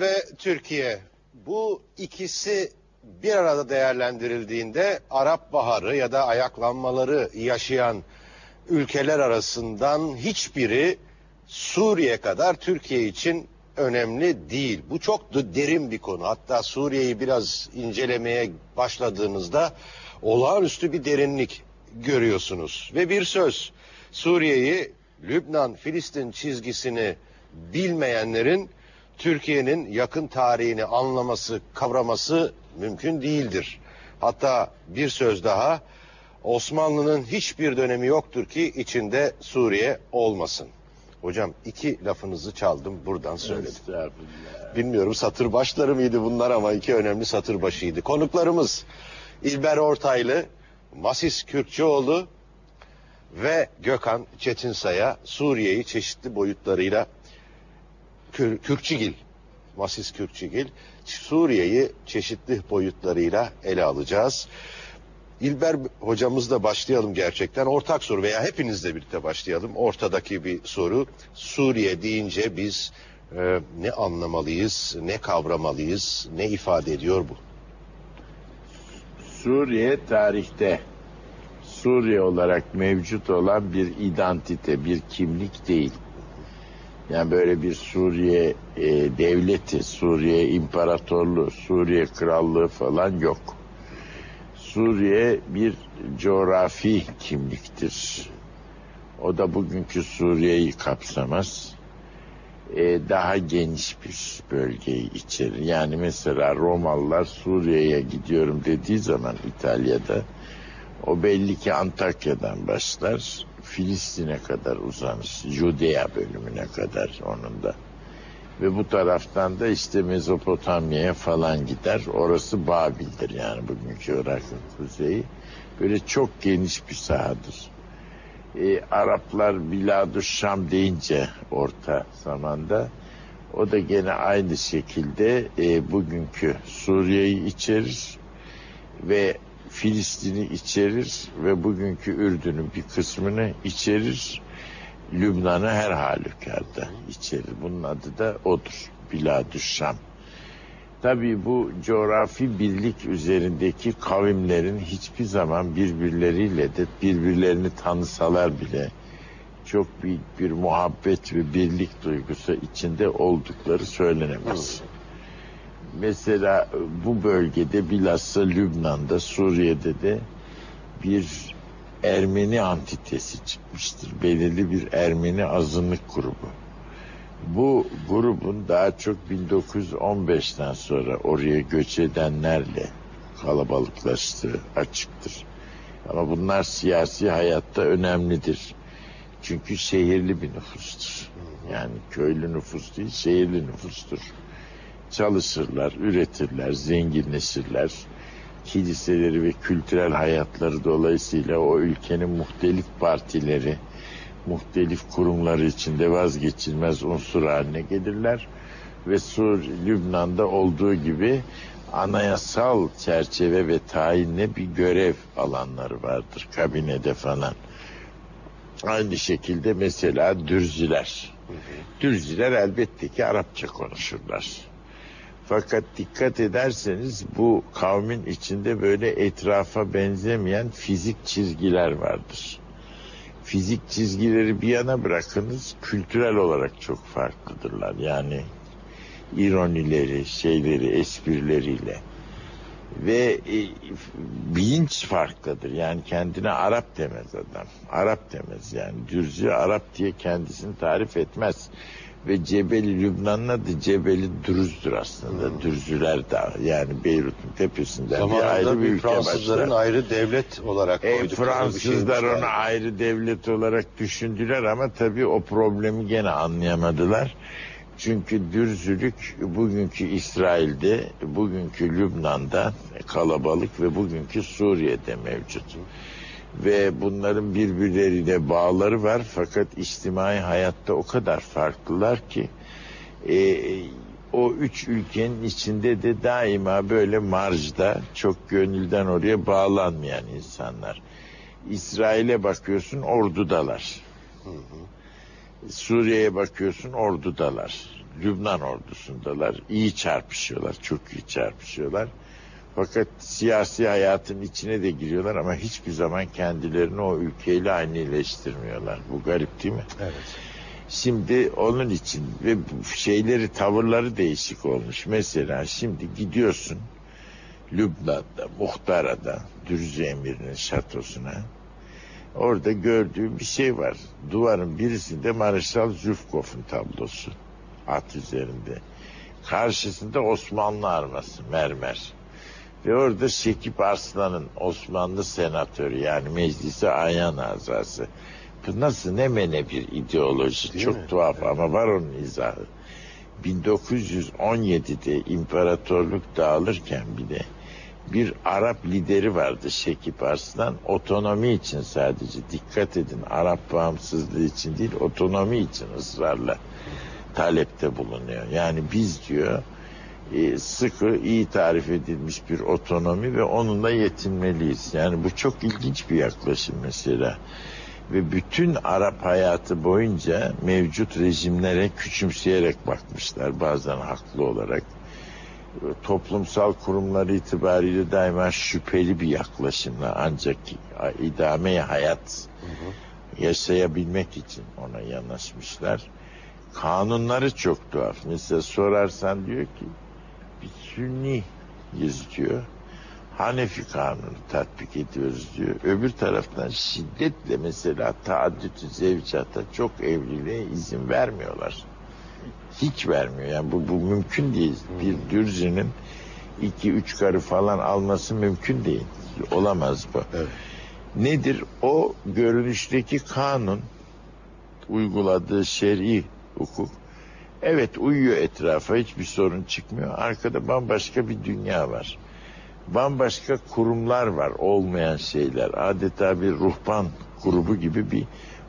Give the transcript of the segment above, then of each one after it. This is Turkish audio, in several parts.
Ve Türkiye. Bu ikisi bir arada değerlendirildiğinde Arap Baharı ya da ayaklanmaları yaşayan ülkeler arasından hiçbiri Suriye kadar Türkiye için önemli değil. Bu çok da derin bir konu. Hatta Suriye'yi biraz incelemeye başladığınızda olağanüstü bir derinlik görüyorsunuz. Ve bir söz Suriye'yi Lübnan Filistin çizgisini bilmeyenlerin Türkiye'nin yakın tarihini anlaması, kavraması mümkün değildir. Hatta bir söz daha Osmanlı'nın hiçbir dönemi yoktur ki içinde Suriye olmasın. Hocam iki lafınızı çaldım buradan söyledim. Bilmiyorum satır başları mıydı bunlar ama iki önemli satır başıydı. Konuklarımız İlber Ortaylı, Masis Kürkçüoğlu ve Gökhan Çetinsay'a Suriye'yi çeşitli boyutlarıyla Kür, Kürkçigil, Masis Kürkçigil, Suriye'yi çeşitli boyutlarıyla ele alacağız. İlber hocamızla başlayalım gerçekten. Ortak soru veya hepinizle birlikte başlayalım. Ortadaki bir soru. Suriye deyince biz e, ne anlamalıyız, ne kavramalıyız, ne ifade ediyor bu? Suriye tarihte Suriye olarak mevcut olan bir identite, bir kimlik değil. Yani böyle bir Suriye e, devleti, Suriye imparatorluğu, Suriye krallığı falan yok. Suriye bir coğrafi kimliktir. O da bugünkü Suriye'yi kapsamaz. E, daha geniş bir bölgeyi içerir. Yani mesela Romalılar Suriye'ye gidiyorum dediği zaman İtalya'da o belli ki Antakya'dan başlar. Filistin'e kadar uzanır. Judea bölümüne kadar onun da. Ve bu taraftan da işte Mezopotamya'ya falan gider. Orası Babil'dir yani bugünkü Irak'ın kuzeyi. Böyle çok geniş bir sahadır. Ee, Araplar Biladü Şam deyince orta zamanda o da gene aynı şekilde e, bugünkü Suriye'yi içerir ve Filistin'i içerir ve bugünkü Ürdün'ün bir kısmını içerir. Lübnan'ı her halükarda içerir. Bunun adı da odur. Biladü Şam. Tabii bu coğrafi birlik üzerindeki kavimlerin hiçbir zaman birbirleriyle de birbirlerini tanısalar bile çok büyük bir muhabbet ve birlik duygusu içinde oldukları söylenemez. Mesela bu bölgede bilhassa Lübnan'da, Suriye'de de bir Ermeni antitesi çıkmıştır. Belirli bir Ermeni azınlık grubu. Bu grubun daha çok 1915'ten sonra oraya göç edenlerle kalabalıklaştığı açıktır. Ama bunlar siyasi hayatta önemlidir. Çünkü şehirli bir nüfustur. Yani köylü nüfus değil, şehirli nüfustur. Çalışırlar, üretirler, zenginleşirler. Kiliseleri ve kültürel hayatları dolayısıyla o ülkenin muhtelif partileri, muhtelif kurumları içinde vazgeçilmez unsur haline gelirler. Ve Sur, Lübnan'da olduğu gibi anayasal çerçeve ve tayinle bir görev alanları vardır kabinede falan. Aynı şekilde mesela Dürzüler. Dürzüler elbette ki Arapça konuşurlar. Fakat dikkat ederseniz bu kavmin içinde böyle etrafa benzemeyen fizik çizgiler vardır. Fizik çizgileri bir yana bırakınız kültürel olarak çok farklıdırlar. Yani ironileri, şeyleri, esprileriyle ve e, bilinç farklıdır. Yani kendine Arap demez adam. Arap demez yani. Dürzü Arap diye kendisini tarif etmez. Ve Cebeli Lübnan'ın adı Cebeli Dürüzdür aslında. Hmm. Dürzüler Dağı. Yani Beyrut'un tepesinden bir Zamanında ayrı bir bir Fransızların başlar. ayrı devlet olarak E, koydukları bir Fransızlar onu yani. ayrı devlet olarak düşündüler ama tabii o problemi gene anlayamadılar. Çünkü dürzülük bugünkü İsrail'de, bugünkü Lübnan'da kalabalık ve bugünkü Suriye'de mevcut. Ve bunların birbirleriyle bağları var fakat içtimai hayatta o kadar farklılar ki e, o üç ülkenin içinde de daima böyle marjda çok gönülden oraya bağlanmayan insanlar. İsrail'e bakıyorsun ordudalar. Suriye'ye bakıyorsun ordudalar. Lübnan ordusundalar. İyi çarpışıyorlar. Çok iyi çarpışıyorlar. Fakat siyasi hayatın içine de giriyorlar ama hiçbir zaman kendilerini o ülkeyle aynıleştirmiyorlar. Bu garip değil mi? Evet. Şimdi onun için ve şeyleri tavırları değişik olmuş. Mesela şimdi gidiyorsun Lübnan'da, Muhtara'da, Dürzi Emir'in şatosuna. Orada gördüğüm bir şey var. Duvarın birisinde Marşal Zülfkoff'un tablosu. At üzerinde. Karşısında Osmanlı arması, mermer. Ve orada Şekip Arslan'ın Osmanlı senatörü yani meclise ayan azası. Bu nasıl ne mene bir ideoloji. Değil Çok mi? tuhaf ama var onun izahı. 1917'de imparatorluk dağılırken bir de bir Arap lideri vardı Şekip Arslan. Otonomi için sadece dikkat edin Arap bağımsızlığı için değil otonomi için ısrarla talepte bulunuyor. Yani biz diyor sıkı iyi tarif edilmiş bir otonomi ve onunla yetinmeliyiz. Yani bu çok ilginç bir yaklaşım mesela. Ve bütün Arap hayatı boyunca mevcut rejimlere küçümseyerek bakmışlar bazen haklı olarak. E, Toplumsal kurumlar itibariyle daima şüpheli bir yaklaşımla ancak idame hayat yaşayabilmek için ona yanaşmışlar. Kanunları çok tuhaf. Mesela sorarsan diyor ki sünni diyor. Hanefi kanunu tatbik ediyoruz diyor. Öbür taraftan şiddetle mesela taaddütü zevcata çok evliliğe izin vermiyorlar. Hiç vermiyor. Yani bu, bu mümkün değil. Bir dürzünün iki üç karı falan alması mümkün değil. Olamaz bu. Evet. Nedir? O görünüşteki kanun uyguladığı şer'i hukuk evet uyuyor etrafa hiçbir sorun çıkmıyor. Arkada bambaşka bir dünya var. Bambaşka kurumlar var olmayan şeyler. Adeta bir ruhban grubu gibi bir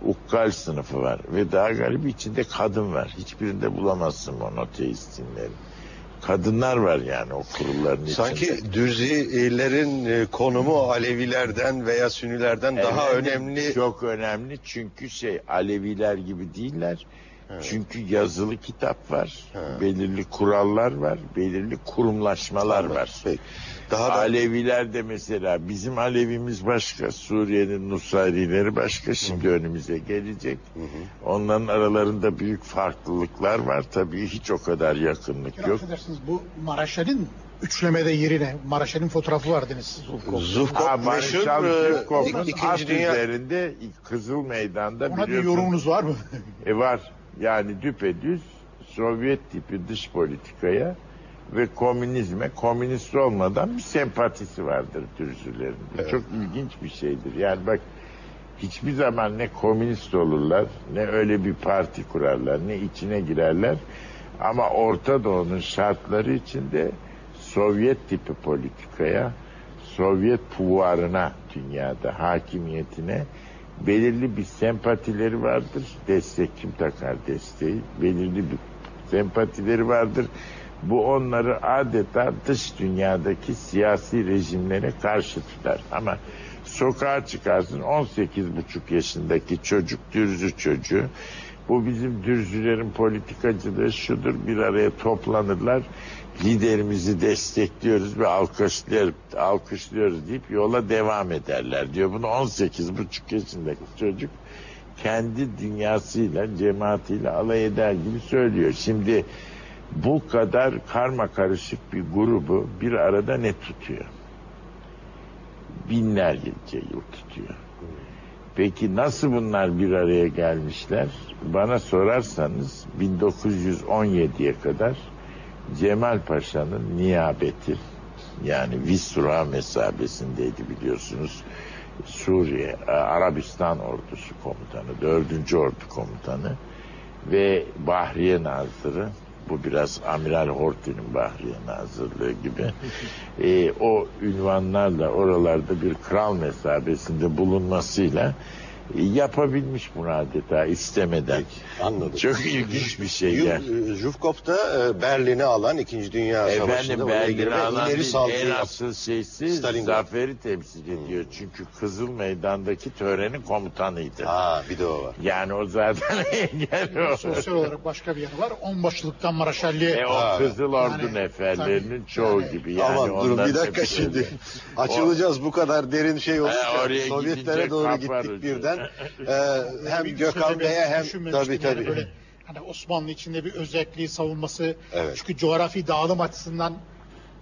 ukkal sınıfı var. Ve daha galiba içinde kadın var. Hiçbirinde bulamazsın monoteist dinleri. Kadınlar var yani o kurulların içinde. Sanki Dürzilerin e, konumu Alevilerden veya Sünnilerden daha Efendim, önemli. Çok önemli çünkü şey Aleviler gibi değiller. Çünkü yazılı kitap var, belirli kurallar var, belirli kurumlaşmalar var. Peki. Daha da Aleviler de mesela bizim Alevimiz başka, Suriye'nin Nusayrileri başka şimdi önümüze gelecek. Onların aralarında büyük farklılıklar var. Tabii hiç o kadar yakınlık Ya yok. Affedersiniz bu Maraşel'in üçlemede yerine Maraşel'in fotoğrafı var Deniz Zulkov. Zufkov Ha, meşhur e, Zhukhov'un İk- at Dünya üzerinde Kızıl Meydan'da Ona bir biliyorsun- yorumunuz var mı? E var. Yani düpedüz Sovyet tipi dış politikaya ve komünizme komünist olmadan bir sempatisi vardır Dürzülerin. Bu Çok ilginç bir şeydir. Yani bak hiçbir zaman ne komünist olurlar ne öyle bir parti kurarlar ne içine girerler. Ama Orta Doğu'nun şartları içinde Sovyet tipi politikaya, Sovyet puvarına dünyada hakimiyetine belirli bir sempatileri vardır. Destek kim takar desteği? Belirli bir sempatileri vardır. Bu onları adeta dış dünyadaki siyasi rejimlere karşı tutar. Ama sokağa çıkarsın 18,5 yaşındaki çocuk, dürzü çocuğu. Bu bizim dürzülerin politikacılığı şudur bir araya toplanırlar. Liderimizi destekliyoruz ve alkışlıyor, alkışlıyoruz deyip yola devam ederler diyor. Bunu 18,5 yaşındaki çocuk kendi dünyasıyla, cemaatiyle alay eder gibi söylüyor. Şimdi bu kadar karma karışık bir grubu bir arada ne tutuyor? Binlerce yıl tutuyor. Peki nasıl bunlar bir araya gelmişler? Bana sorarsanız 1917'ye kadar Cemal Paşa'nın niyabeti yani Visra mesabesindeydi biliyorsunuz. Suriye, e, Arabistan ordusu komutanı, 4. ordu komutanı ve Bahriye Nazırı bu biraz Amiral Horthy'nin Bahriye Nazırlığı gibi e, o ünvanlarla oralarda bir kral mesabesinde bulunmasıyla yapabilmiş bunu adeta istemeden. Anladım. Çok ilginç bir şey Yu- ya. e, Zhukov da e, Berlin'i alan 2. Dünya Savaşı'nda Efendim oraya Berlin'i alan ileri en asıl şeysi zaferi temsil ediyor. Çünkü Kızıl Meydan'daki törenin komutanıydı. Ha bir de o var. Yani o zaten engel o. Sosyal olarak başka bir yanı var. Onbaşılıktan Maraşalliğe. E o Ha. Kızıl Ordu Yani, neferlerinin tabii, çoğu yani- gibi. Yani Aman durun bir dakika şimdi. Açılacağız bu kadar derin şey olunca oraya Sovyetlere doğru gittik ucu. Birden. Ee, hem Gökhan Bey'e hem tabii tabii. böyle hani Osmanlı içinde bir özelliği savunması. Evet. Çünkü coğrafi dağılım açısından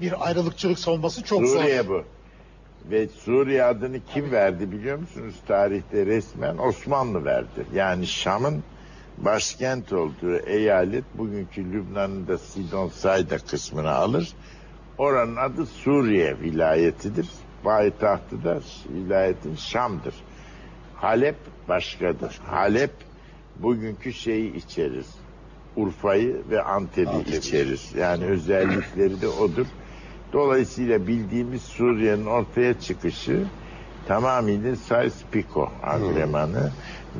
bir ayrılıkçılık savunması çok zor. Suriye bu. Ve Suriye adını kim verdi biliyor musunuz? Tarihte resmen Osmanlı verdi. Yani Şam'ın başkent olduğu eyalet bugünkü Lübnan'ın da Sidon Sayda kısmını alır. Oranın adı Suriye vilayetidir. Payitahtı da vilayetin Şam'dır. Halep başkadır. Halep bugünkü şeyi içerir. Urfa'yı ve Antep'i Antep'i. içerir. Yani özellikleri de odur. Dolayısıyla bildiğimiz Suriye'nin ortaya çıkışı tamamıyla Sykes-Picot agremanı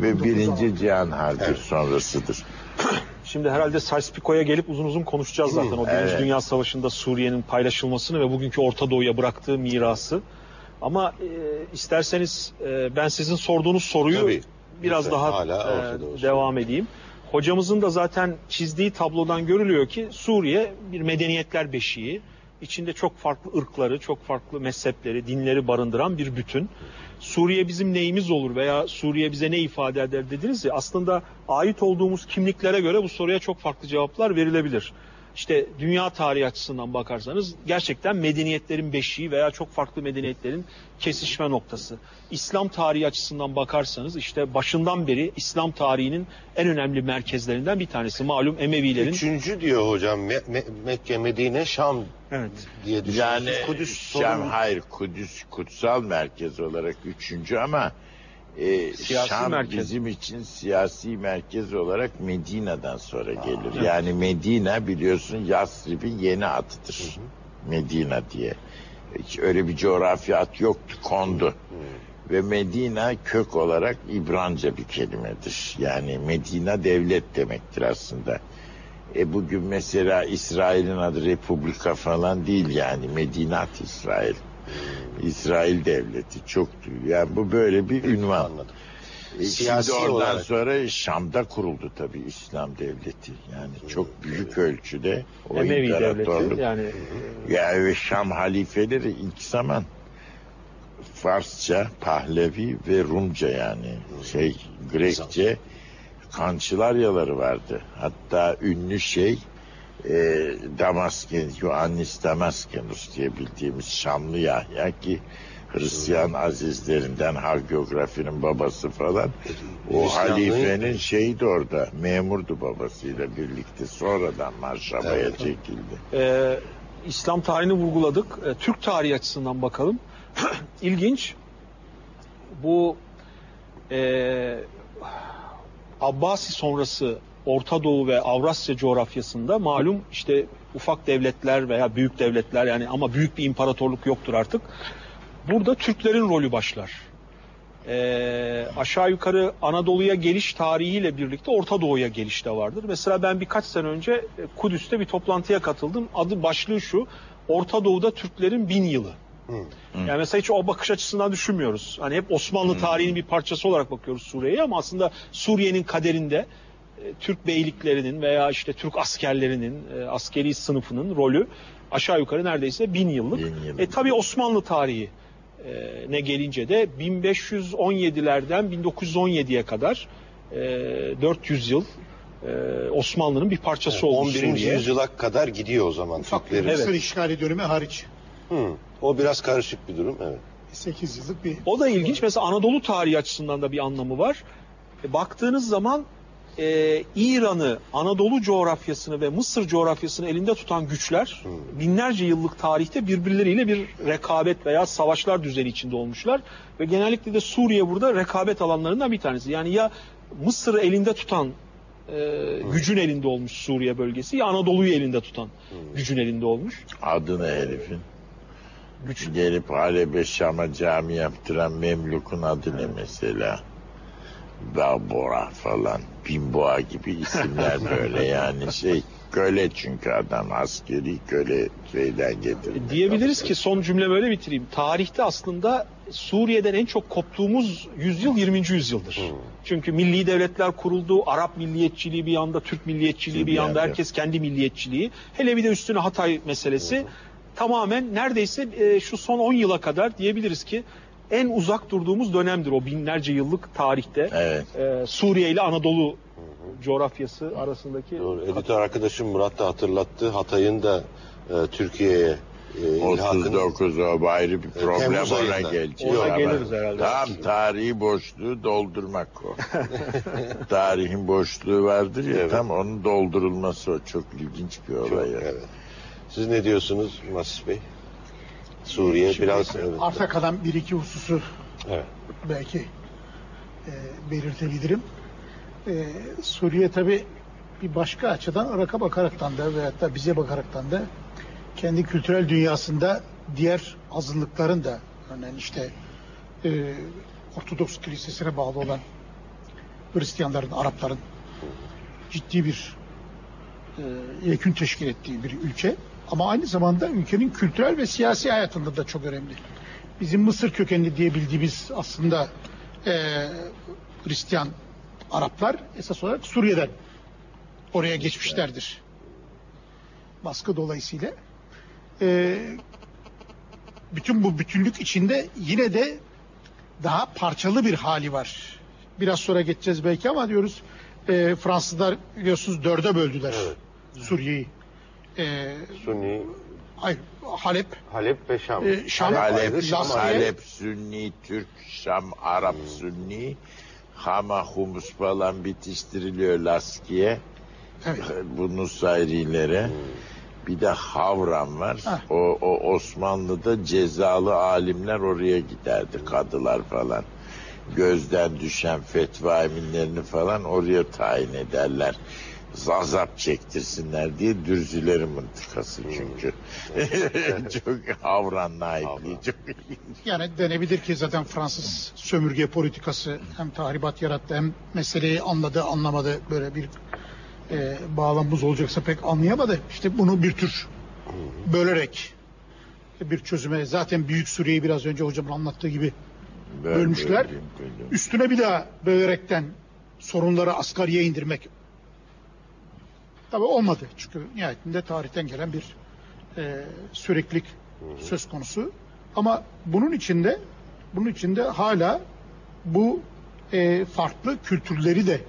ve Birinci Cihan Harbi sonrasıdır. Şimdi herhalde Sykes-Picot'a gelip uzun uzun konuşacağız zaten. O Birinci Evet. Dünya Savaşı'nda Suriye'nin paylaşılmasını ve bugünkü Orta Doğu'ya bıraktığı mirası. Ama e, isterseniz e, ben sizin sorduğunuz soruyu Tabii. biraz Lütfen. daha Hala e, devam edeyim. Hocamızın da zaten çizdiği tablodan görülüyor ki Suriye bir medeniyetler beşiği. İçinde çok farklı ırkları, çok farklı mezhepleri, dinleri barındıran bir bütün. Suriye bizim neyimiz olur veya Suriye bize ne ifade eder dediniz ya aslında ait olduğumuz kimliklere göre bu soruya çok farklı cevaplar verilebilir. İşte dünya tarihi açısından bakarsanız gerçekten medeniyetlerin beşiği veya çok farklı medeniyetlerin kesişme noktası. İslam tarihi açısından bakarsanız işte başından beri İslam tarihinin en önemli merkezlerinden bir tanesi malum Emevilerin. Üçüncü diyor hocam Me- Me- Mekke, Medine, Şam Evet. diye düşünüyorsunuz. Yani Kudüs Şam sorun- hayır Kudüs kutsal merkez olarak üçüncü ama e, Siyasi Şam merkez. bizim için siyasi merkez olarak Medine'den sonra gelir. Yani Medine biliyorsun Yasrib'in yeni adıdır. Medine diye. Hiç öyle bir coğrafi ad yoktu, kondu. Ve Medine kök olarak İbranca bir kelimedir. Yani Medine devlet demektir aslında. E bugün mesela İsrail'in adı Republika falan değil yani Medinat İsrail. İsrail devleti çok yani bu böyle bir ünvan. Anladım. E Siyasi Şimdi oradan olarak. sonra Şam'da kuruldu tabii İslam devleti. Yani çok büyük ölçüde o Emevi imparatorluk. devleti yani Ya ve Şam halifeleri ilk zaman Farsça, Pahlevi ve Rumca yani şey Grekçe kançılaryaları vardı. Hatta ünlü şey e, Damasken, Ioannis Damaskenus diye bildiğimiz Şamlı Yahya ki Hristiyan azizlerinden hagiografinin babası falan. O halifenin şeyi de orada memurdu babasıyla birlikte sonradan Marşaba'ya Evet. çekildi. Ee, İslam tarihini vurguladık. Ee, Türk tarihi açısından bakalım. İlginç. Bu e, Abbasi sonrası Orta Doğu ve Avrasya coğrafyasında malum işte ufak devletler veya büyük devletler yani ama büyük bir imparatorluk yoktur artık. Burada Türklerin rolü başlar. Ee, aşağı yukarı Anadolu'ya geliş tarihiyle birlikte Orta Doğu'ya geliş de vardır. Mesela ben birkaç sene önce e, Kudüs'te bir toplantıya katıldım. Adı başlığı şu. Orta Doğu'da Türklerin bin yılı. Yani mesela hiç o bakış açısından düşünmüyoruz. Hani hep Osmanlı tarihinin bir parçası olarak bakıyoruz Suriye'ye ama aslında Suriye'nin kaderinde e, Türk beyliklerinin veya işte Türk askerlerinin, e, askeri sınıfının rolü aşağı yukarı neredeyse bin yıllık. Bin yıllık. E tabi Osmanlı tarihi e, ne gelince de 1517'lerden 1917'ye kadar e, 400 yıl e, Osmanlı'nın bir parçası oldu 11. Suriye. yüzyıla kadar gidiyor o zaman Ufak Türklerin. Mısır işgali dönemi hariç. Hı. O biraz karışık bir durum evet. 8 yıllık bir O da ilginç. Mesela Anadolu tarihi açısından da bir anlamı var. E, baktığınız zaman e, İran'ı, Anadolu coğrafyasını ve Mısır coğrafyasını elinde tutan güçler binlerce yıllık tarihte birbirleriyle bir rekabet veya savaşlar düzeni içinde olmuşlar. Ve genellikle de Suriye burada rekabet alanlarından bir tanesi. Yani ya Mısır'ı elinde tutan e, gücün elinde olmuş Suriye bölgesi ya Anadolu'yu elinde tutan gücün elinde olmuş. Adı ne herifin? Gelip Halep'e Şam'a cami yaptıran Memluk'un adı ne mesela? Balboa falan, Bimboa gibi isimler böyle yani şey köle çünkü adam askeri köle şeyden getirdi. Diyebiliriz ki son cümle böyle bitireyim. Tarihte aslında Suriye'den en çok koptuğumuz yüzyıl 20. yüzyıldır. Çünkü milli devletler kuruldu. Arap milliyetçiliği bir yanda, Türk milliyetçiliği bir Bir yanda, herkes kendi milliyetçiliği. Hele bir de üstüne Hatay meselesi. Tamamen neredeyse e, şu son 10 yıla kadar diyebiliriz ki en uzak durduğumuz dönemdir o binlerce yıllık tarihte. Evet. E, Suriye ile Anadolu coğrafyası arasındaki Doğru. Editör arkadaşım Murat da hatırlattı. Hatay'ın da e, Türkiye'ye e, ilhakını 39 o ayrı bir problem Temmuz ona geleceğiz. Ona geliriz herhalde. Tam tarihi boşluğu doldurmak o. Tarihin boşluğu vardır ya Evet. tam onun doldurulması o. Çok ilginç bir Çok, olay. ya. evet. Siz ne diyorsunuz Masis Bey? Suriye Şimdi biraz evet. Arta kalan bir iki hususu evet. belki e, belirtebilirim. E, Suriye tabi bir başka açıdan Irak'a bakaraktan da veyahut da bize bakaraktan da kendi kültürel dünyasında diğer azınlıkların da örneğin işte e, Ortodoks Kilisesi'ne bağlı olan Hristiyanların, Arapların ciddi bir e, yekün teşkil ettiği bir ülke. Ama aynı zamanda ülkenin kültürel ve siyasi hayatında da çok önemli. Bizim Mısır kökenli diyebildiğimiz aslında e, Hristiyan Araplar esas olarak Suriye'den oraya geçmişlerdir. Baskı dolayısıyla. E, bütün bu bütünlük içinde yine de daha parçalı bir hali var. Biraz sonra geçeceğiz belki ama diyoruz e, Fransızlar biliyorsunuz dörde böldüler Evet. Suriye'yi. E, Sunni, hayır, Halep, Halep ve Şam. e, Şam, Halep Şam Laskiye. Halep Sünni, Türk, Şam, Arap Sünni, Hama, Humus falan bitiştiriliyor Laskiye. evet. Bu Nusayrilere. Bir de Havran var. Heh. O, o Osmanlı'da cezalı alimler oraya giderdi. Kadılar falan. Gözden düşen fetva eminlerini falan oraya tayin ederler. Azap çektirsinler diye dürzülerin mıntıkası çünkü. çok Havran naikliği çok Yani denebilir ki zaten Fransız sömürge politikası hem tahribat yarattı hem meseleyi anladı anlamadı. Böyle bir e, bağlamımız olacaksa pek anlayamadı. İşte bunu bir tür bölerek bir çözüme zaten Büyük Suriye'yi biraz önce hocamın anlattığı gibi Bölmüşler. üstüne bir daha bölerekten sorunları asgariye indirmek tabi olmadı. Çünkü nihayetinde tarihten gelen bir e, süreklilik söz konusu. Ama bunun içinde bunun içinde hala bu e, farklı kültürleri de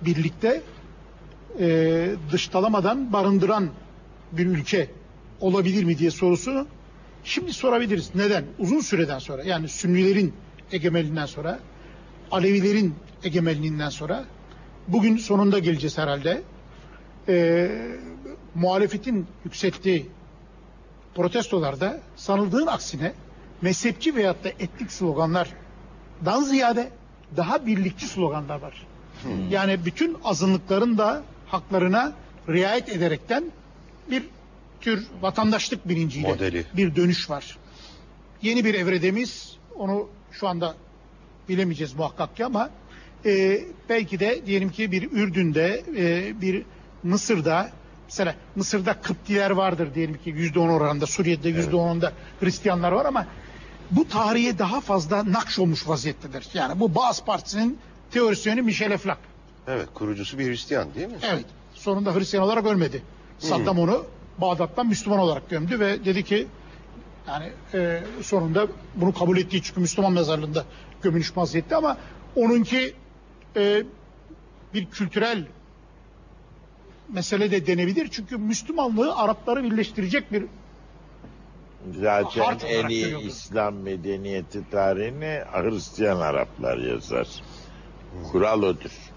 birlikte e, dıştalamadan barındıran bir ülke olabilir mi diye sorusunu şimdi sorabiliriz. Neden? Uzun süreden sonra yani Sünnilerin egemenliğinden sonra Alevilerin egemenliğinden sonra bugün sonunda geleceğiz herhalde. E, muhalefetin yükselttiği protestolarda sanıldığın aksine mezhepçi veyahut da etnik sloganlardan ziyade daha birlikçi sloganlar var. Yani bütün azınlıkların da haklarına riayet ederekten bir tür vatandaşlık bilinciyle Modeli. bir dönüş var. Yeni bir evrede miyiz? Onu şu anda bilemeyeceğiz muhakkak ki ama e, belki de diyelim ki bir Ürdün'de, e, bir Mısır'da mesela Mısır'da Kıptiler vardır diyelim ki yüzde on oranında, Suriye'de yüzde onunda Hristiyanlar var ama bu tarihe daha fazla nakş olmuş vaziyettedir. Yani bu Baas Partisi'nin teorisyeni Michel Eflak. Evet, kurucusu bir Hristiyan değil mi? Evet. Sonunda Hristiyan olarak ölmedi. Saddam onu Bağdat'tan Müslüman olarak gömdü ve dedi ki yani e, sonunda bunu kabul ettiği çünkü Müslüman mezarlığında gömülmüş vaziyette ama onunki e, bir kültürel mesele de denebilir. Çünkü Müslümanlığı Arapları birleştirecek bir Zaten Hart en iyi görüyordu. İslam medeniyeti tarihini Hristiyan Araplar yazar. Kural odur.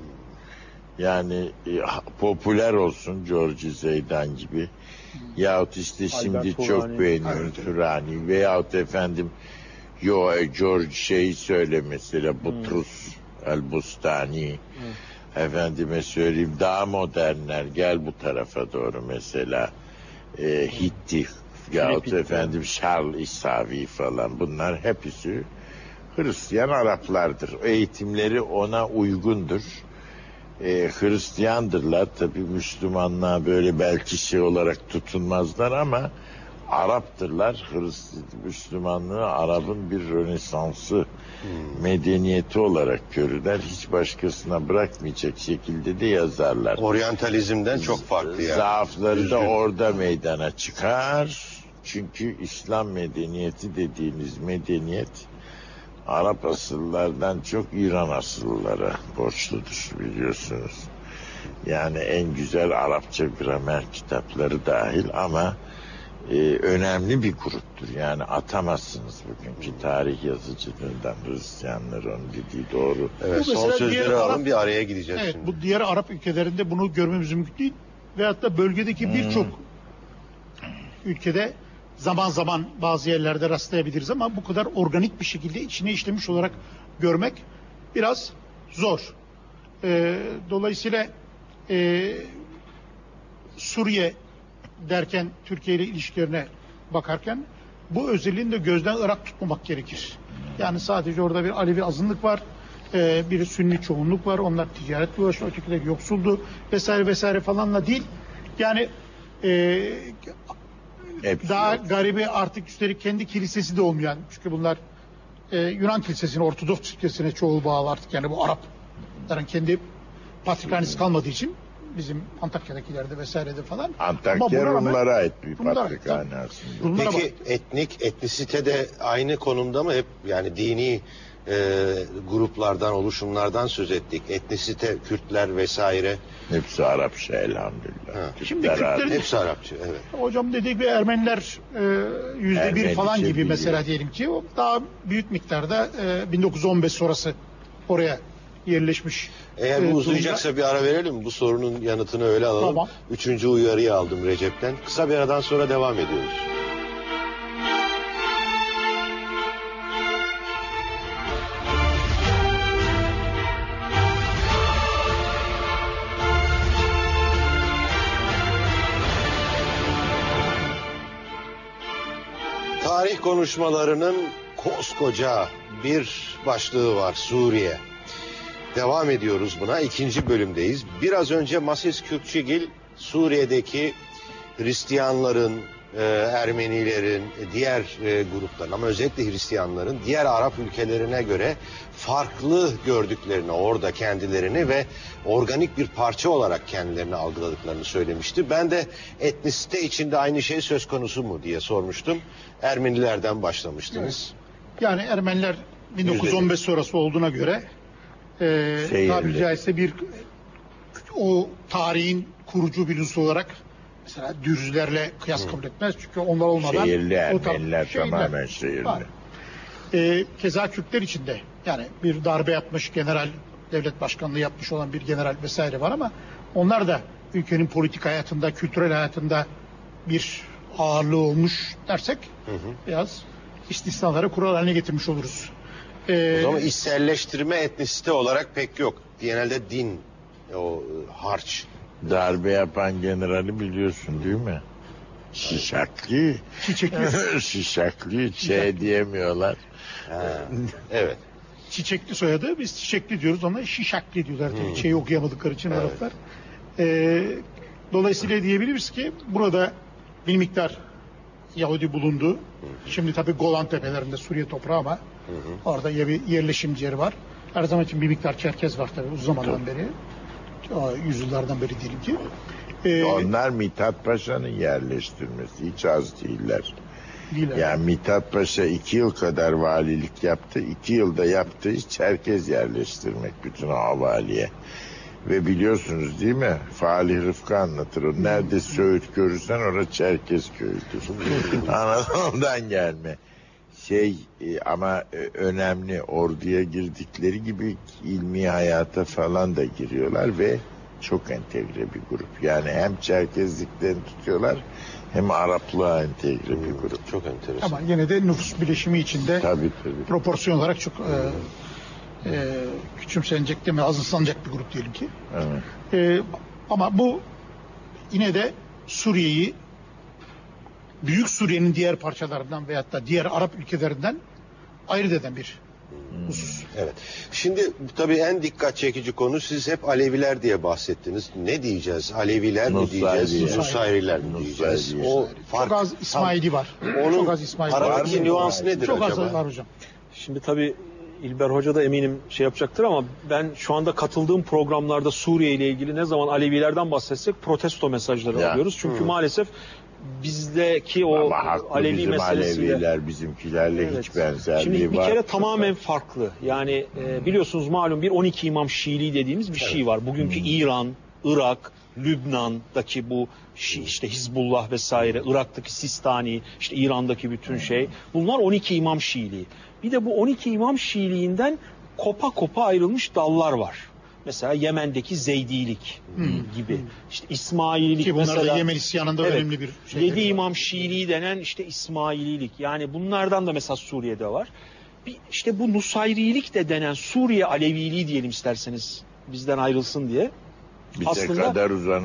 Yani e, popüler olsun George Zeydan gibi. Yahut işte şimdi Albert çok Turani. beğeniyorum Turani. Veyahut efendim yo e, George şey söyle mesela Butrus El Bustani. Efendime söyleyeyim daha modernler gel bu tarafa doğru mesela. E, Hitti yahut efendim Charles İsavi falan bunlar hepsi Hristiyan Araplardır. Eğitimleri ona uygundur. Ee, Hristiyandırlar. Tabi Müslümanlığa böyle belki şey olarak tutunmazlar ama Araptırlar. Hrist Müslümanlığı Arap'ın bir rönesansı medeniyeti olarak görürler. Hiç başkasına bırakmayacak şekilde de yazarlar. Oryantalizmden çok farklı yani. Zaafları da orada meydana çıkar. Çünkü İslam medeniyeti dediğimiz medeniyet Arap asıllardan çok İran asıllılara borçludur biliyorsunuz. Yani en güzel Arapça gramer kitapları dahil ama e, önemli bir gruptur. Yani atamazsınız bugünkü tarih yazıcılığından Hristiyanlar onun dediği doğru. Evet, son mesela sözleri diğer alın Arap- bir araya gideceğiz Evet, şimdi. bu diğer Arap ülkelerinde bunu görmemiz mümkün değil. Veyahut da bölgedeki birçok ülkede zaman zaman bazı yerlerde rastlayabiliriz ama bu kadar organik bir şekilde içine işlemiş olarak görmek biraz zor. Ee, dolayısıyla e, Suriye derken Türkiye ile ilişkilerine bakarken bu özelliğini de gözden ırak tutmamak gerekir. Yani sadece orada bir Alevi azınlık var, e, bir Sünni çoğunluk var, onlar ticaretle uğraşıyor, ötekiler yoksuldu vesaire vesaire falanla değil. Yani e, Hepsi daha yok. garibi artık üstelik kendi kilisesi de olmayan çünkü bunlar e, Yunan kilisesine, Ortodoks kilisesine çoğu bağlı artık yani bu Arapların kendi patrikhanesi kalmadığı için bizim Antakya'dakilerde vesairede falan. Ama Antakya rağmen- Rumlara ait bir patrikhane aslında. Rumlara Peki bak. etnik, etnisite de aynı konumda mı hep yani dini e, gruplardan, oluşumlardan söz ettik. Etnisite, Kürtler vesaire Hepsi Arapça elhamdülillah. Ha. Türkler Şimdi. Kürtlerin- hepsi Arapça. Evet. Hocam dediği gibi Ermeniler e, yüzde bir falan gibi biliyor. mesela diyelim ki o daha büyük miktarda e, 1915 sonrası oraya yerleşmiş. Eğer e, bu durumda. uzayacaksa bir ara verelim. Bu sorunun yanıtını öyle alalım. Tamam. Üçüncü uyarıyı aldım Recep'ten. Kısa bir aradan sonra devam ediyoruz. Tarih konuşmalarının koskoca bir başlığı var Suriye. Devam ediyoruz buna. İkinci bölümdeyiz. Biraz önce Masis Kürkçigil Suriye'deki Hristiyanların, e, Ermenilerin, e, diğer e, grupların ama özellikle Hristiyanların diğer Arap ülkelerine göre farklı gördüklerini orada kendilerini ve organik bir parça olarak kendilerini algıladıklarını söylemişti. Ben de etnisite içinde aynı şey söz konusu mu diye sormuştum. Ermenilerden başlamıştınız. Yani Ermeniler 1915 sonrası olduğuna göre e, Şehirli. tabiri caizse bir o tarihin kurucu bir unsur olarak mesela Dürüzlerle kıyas kabul etmez. Çünkü onlar olmadan Şehirli Ermeniler Şehirler tamamen şehirli. var. E, keza Kürtler için de yani bir darbe yapmış general devlet başkanlığı yapmış olan bir general vesaire var ama onlar da ülkenin politik hayatında, kültürel hayatında bir ağırlığı olmuş dersek biraz istisnaları kural haline getirmiş oluruz. Ee, O zaman içselleştirme etnisite olarak pek yok. Genelde din, o e, harç. Darbe yapan generali biliyorsun değil mi? Şişaklı. çiçekli, Şişaklı. Şey diyemiyorlar. Ha, evet. çiçekli soyadı biz çiçekli diyoruz ona şişakli diyorlar tabii şeyi okuyamadıkları için Evet. Araplar. Ee, dolayısıyla diyebiliriz ki burada bir miktar Yahudi bulundu. Şimdi tabii Golan Tepelerinde Suriye toprağı ama orada ya bir yerleşim yeri var. Her zaman için bir miktar Çerkez var tabii uzun zamandan beri. O Yüzyıllardan beri diyelim ki. Ee, Onlar Mithat Paşa'nın yerleştirmesi. Hiç az değiller. değiller. Yani Mithat Paşa iki yıl kadar valilik yaptı. iki yılda yaptığı Çerkez yerleştirmek bütün o havaliye. Ve biliyorsunuz değil mi? Falih Rıfkı anlatır. O nerede Söğüt görürsen orada Çerkez köyüdür. Anadolu'dan gelme. Şey e, ama e, önemli orduya girdikleri gibi ilmi hayata falan da giriyorlar ve çok entegre bir grup. Yani hem Çerkezliklerini tutuyorlar hem Araplığa entegre bir grup. Çok enteresan. Ama yine de nüfus bileşimi içinde Tabii tabii. proporsiyon olarak çok e, e, küçümsenecek değil mi? Azımsanacak bir grup diyelim ki. Evet. E, ama bu yine de Suriye'yi Büyük Suriye'nin diğer parçalarından veyahut da diğer Arap ülkelerinden ayırt eden bir husus. Evet. Şimdi tabii en dikkat çekici konu siz hep Aleviler diye bahsettiniz. Ne diyeceğiz? Aleviler mi diyeceğiz? Nusayriler mi diyeceğiz? Nusayriye. O fark Çok az İsmaili var. Onun Çok az İsmaili var. aradaki nüans nedir Çok az acaba? var hocam. Şimdi tabii İlber Hoca da eminim şey yapacaktır ama ben şu anda katıldığım programlarda Suriye ile ilgili ne zaman Alevilerden bahsetsek protesto mesajları Ya. alıyoruz. Çünkü maalesef bizdeki o Ama haklı Alevi bizim meselesiyle Aleviler bizimkilerle Evet. hiç benzerliği Şimdi bir var. kere tamamen farklı. Yani e, biliyorsunuz malum bir 12 imam Şiili dediğimiz bir şey var. Bugünkü İran, Irak, Lübnan'daki bu işte Hizbullah vesaire, Irak'taki Sistani, işte İran'daki bütün şey. Bunlar 12 imam Şiiliği. Bir de bu 12 imam Şiiliğinden kopa kopa ayrılmış dallar var. Mesela Yemen'deki Zeydilik gibi. İşte İsmaililik Ki bunlar mesela. da Yemen isyanında Evet. önemli bir şey. Yedi İmam Şiiliği denen işte İsmaililik. Yani bunlardan da mesela Suriye'de var. Bir, işte bu Nusayrilik de denen Suriye Aleviliği diyelim isterseniz bizden ayrılsın diye. Bize aslında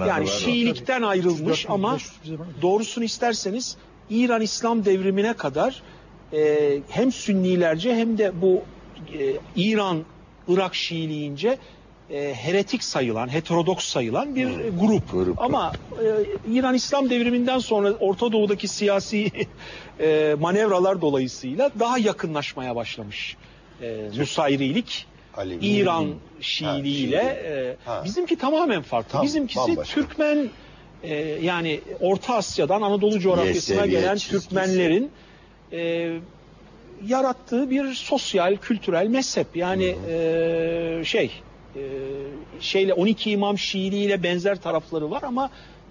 Yani var. Şiilikten ayrılmış 400, ama 500 bize var. doğrusunu isterseniz İran İslam devrimine kadar e, hem Sünnilerce hem de bu e, İran Irak Şiiliğince e, heretik sayılan, heterodoks sayılan bir e, grup. Grup. Ama e, İran İslam devriminden sonra Orta Doğu'daki siyasi e, manevralar dolayısıyla daha yakınlaşmaya başlamış. E, Nusayrilik Alevi. İran Şiiliğiyle Şiili. e, Ha. bizimki tamamen farklı. Tam, Bizimkisi bambaşka. Türkmen e, yani Orta Asya'dan Anadolu coğrafyasına Yeseviye gelen çizgisi. Türkmenlerin e, yarattığı bir sosyal, kültürel mezhep. Yani e, şey e, şeyle 12 İmam Şiiliğiyle benzer tarafları var ama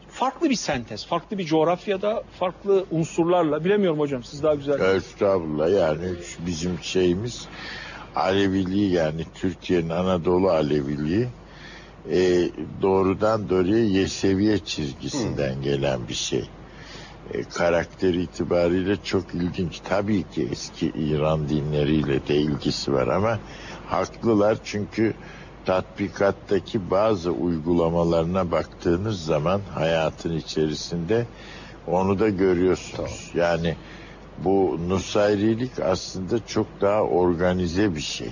farklı bir sentez, farklı bir coğrafyada, farklı unsurlarla. Bilemiyorum hocam siz daha güzel. Estağfurullah yani bizim şeyimiz Aleviliği yani Türkiye'nin Anadolu Aleviliği e, doğrudan doğruya Yeseviye çizgisinden gelen bir şey. E, karakter itibariyle çok ilginç. Tabii ki eski İran dinleriyle de ilgisi var ama haklılar çünkü tatbikattaki bazı uygulamalarına baktığınız zaman hayatın içerisinde onu da görüyorsunuz. Yani bu Nusayrilik aslında çok daha organize bir şey.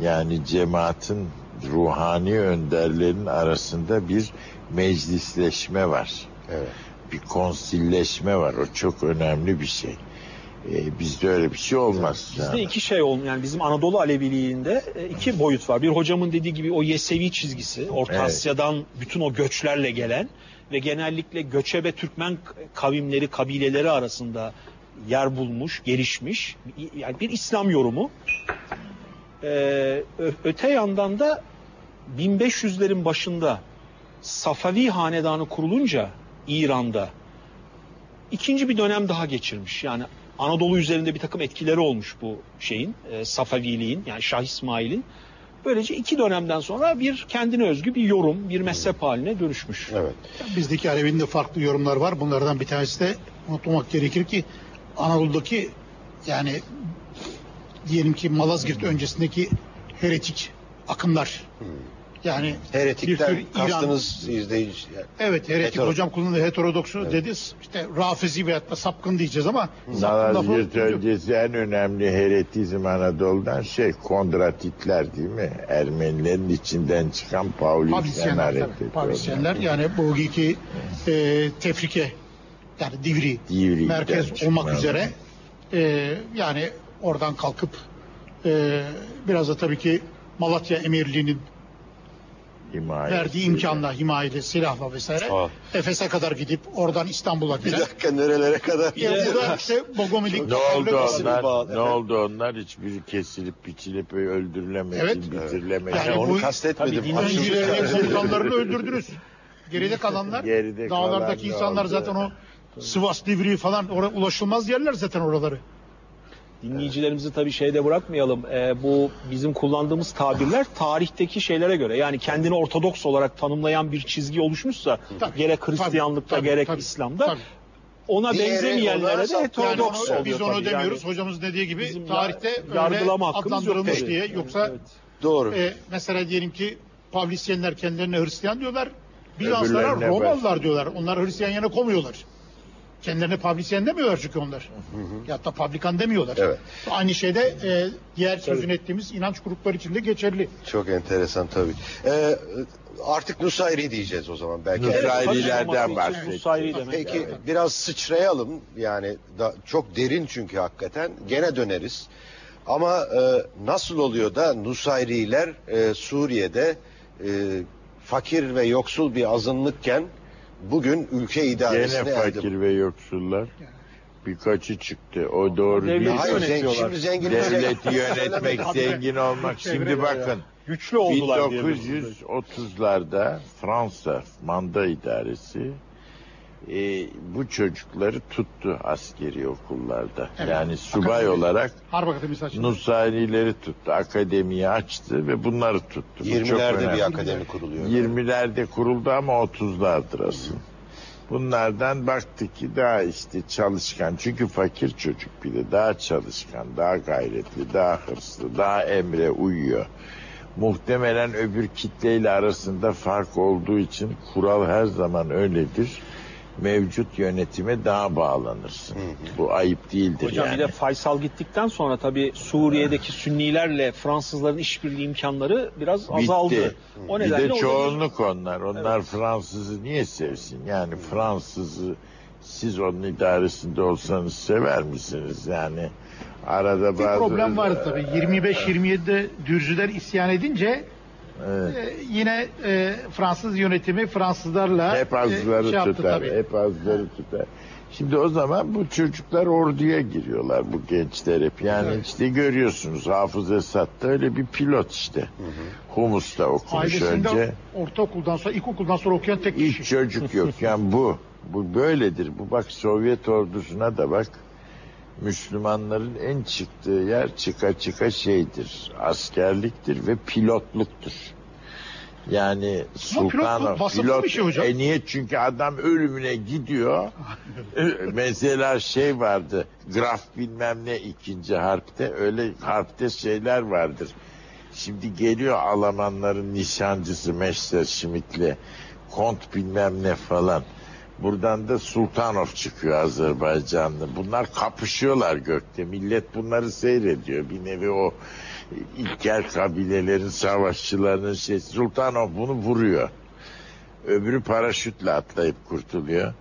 Yani cemaatin ruhani önderlerin arasında bir meclisleşme var. Evet. Bir konsilleşme var. O çok önemli bir şey. Ee, bizde öyle bir şey olmaz. Bizde yani. iki şey olmuş. Yani bizim Anadolu Aleviliğinde e, iki boyut var. Bir hocamın dediği gibi o Yesevi çizgisi, Orta Evet. Asya'dan bütün o göçlerle gelen ve genellikle göçebe Türkmen kavimleri, kabileleri arasında yer bulmuş, gelişmiş. Yani bir İslam yorumu. Ee, öte yandan da 1500'lerin başında Safavi hanedanı kurulunca İran'da ikinci bir dönem daha geçirmiş. Yani Anadolu üzerinde bir takım etkileri olmuş bu şeyin, e, Safaviliğin yani Şah İsmail'in. Böylece iki dönemden sonra bir kendine özgü bir yorum, bir mezhep haline dönüşmüş. Evet. Bizdeki Alevi'nin de farklı yorumlar var. Bunlardan bir tanesi de unutmamak gerekir ki Anadolu'daki yani diyelim ki Malazgirt öncesindeki heretik akımlar. Yani bir Heretikten İran, kastınız izleyici. yani evet heretik Hetero- hocam kullandığı heterodoksu dedi. İşte rafizi veyahut da sapkın diyeceğiz ama lafı Malazgirt öncesi en önemli heretizm Anadolu'dan şey Kondratitler değil mi? Ermenilerin içinden çıkan Pavlisyen hareketi. Pavlisyenler yani bu iki e, tefrike yani divri Divri'den merkez çıkma. olmak üzere e, yani oradan kalkıp e, biraz da tabii ki Malatya Emirliği'nin Himayesi. verdiği imkanla, himayeli, silahla vesaire Aa. Efes'e kadar gidip oradan İstanbul'a Bir giden. dakika nerelere kadar Ya bu da işte Bogomilik. Ne oldu bir onlar? bağ- Ne oldu onlar? Hiçbiri kesilip biçilip öldürülemedi, Evet. bitirilemedi. Yani Yani onu bu- kastetmedim. Öncülerini, komutanlarını öldürdünüz. Geride kalanlar, Geride dağlardaki kalan insanlar oldu? zaten o Sivas, Divri falan oraya ulaşılmaz yerler zaten oraları. Dinleyicilerimizi tabii şeyde bırakmayalım. Ee, bu bizim kullandığımız tabirler tarihteki şeylere göre. Yani kendini Ortodoks olarak tanımlayan bir çizgi oluşmuşsa Tabii, gerek Hristiyanlıkta tabii, gerek tabii, İslam'da tabii. ona Diğeri benzemeyenlere de sap- Yani heterodoks onu, oluyor. biz onu tabii. demiyoruz. Yani Hocamız dediği gibi bizim tarihte öyle yok adlandırılmış tabii. diye. Yoksa Evet. Doğru. e, mesela diyelim ki Pavlisyenler kendilerine Hristiyan diyorlar. Bizanslara Öbürlerine Romalılar diyorlar. Onlar Hristiyan yerine koymuyorlar. Kendilerine publisyen demiyorlar çünkü onlar. Ya da publikan demiyorlar. Evet. Aynı şeyde e, diğer sözünü ettiğimiz inanç grupları için de geçerli. Çok enteresan tabii. Ee, artık Nusayri diyeceğiz o zaman belki. Nusayrilerden Tabii, bahsedeceğiz. Nusayri demek. Peki Evet. biraz sıçrayalım yani da, çok derin çünkü hakikaten gene döneriz. Ama e, nasıl oluyor da Nusayriler e, Suriye'de e, fakir ve yoksul bir azınlıkken bugün ülke idaresine Gene elde- fakir ve yoksullar. Birkaçı çıktı. O doğru Devleti değil. Hayır, yönetiyorlar. şimdi zengin Devleti yönetmek, zengin olmak. Şimdi bakın. Güçlü oldular diyebiliriz. 1930'larda Fransa manda idaresi e, bu çocukları tuttu askeri okullarda. Evet. Yani subay Akademi- olarak Harp Akademisi. Nusayrileri tuttu, akademiyi açtı ve bunları tuttu. Bu çok 20'lerde önemli. bir akademi kuruluyor. 20'lerde kuruldu ama 30'lardır asıl. Bunlardan baktık ki daha işte çalışkan. Çünkü fakir çocuk bir de daha çalışkan, daha gayretli, daha hırslı, daha emre uyuyor. Muhtemelen öbür kitleyle arasında fark olduğu için kural her zaman öyledir. Mevcut yönetime daha bağlanırsın. Bu ayıp değildir Hocam yani. bir de Faysal gittikten sonra tabii Suriye'deki Sünnilerle Fransızların işbirliği imkanları biraz azaldı. Bitti. O bir nedenle de o da çoğunluk onlar. Onlar Fransızı niye sevsin? Yani Fransızı siz onun idaresinde olsanız sever misiniz? Yani arada Bir bazı... problem vardı tabii. 25-27'de Dürzüler isyan edince Evet. e, yine e, Fransız yönetimi Fransızlarla Hep e, azları şey yaptı tutar, tabii. hep azları tutar. Şimdi o zaman bu çocuklar orduya giriyorlar bu gençler hep. Yani Evet. işte görüyorsunuz Hafız Esad da öyle bir pilot işte. Humus'ta okumuş Ailesinde önce. ortaokuldan sonra, ilkokuldan sonra okuyan tek Hiç kişi. çocuk yok. Yani bu. Bu böyledir. Bu bak Sovyet ordusuna da bak. Müslümanların en çıktığı yer çıka çıka şeydir. Askerliktir ve pilotluktur. Yani Sultanov pilotluk vasıflı bir şey hocam. E niye? Çünkü adam ölümüne gidiyor. E, Mesela şey vardı. Graf bilmem ne ikinci harpte öyle harpte şeyler vardır. Şimdi geliyor Almanların nişancısı Messerschmitt'le kont bilmem ne falan. Buradan da Sultanov çıkıyor Azerbaycanlı. Bunlar kapışıyorlar gökte. Millet bunları seyrediyor. Bir nevi o ilkel kabilelerin savaşçılarının şey. Sultanov bunu vuruyor. Öbürü paraşütle atlayıp kurtuluyor.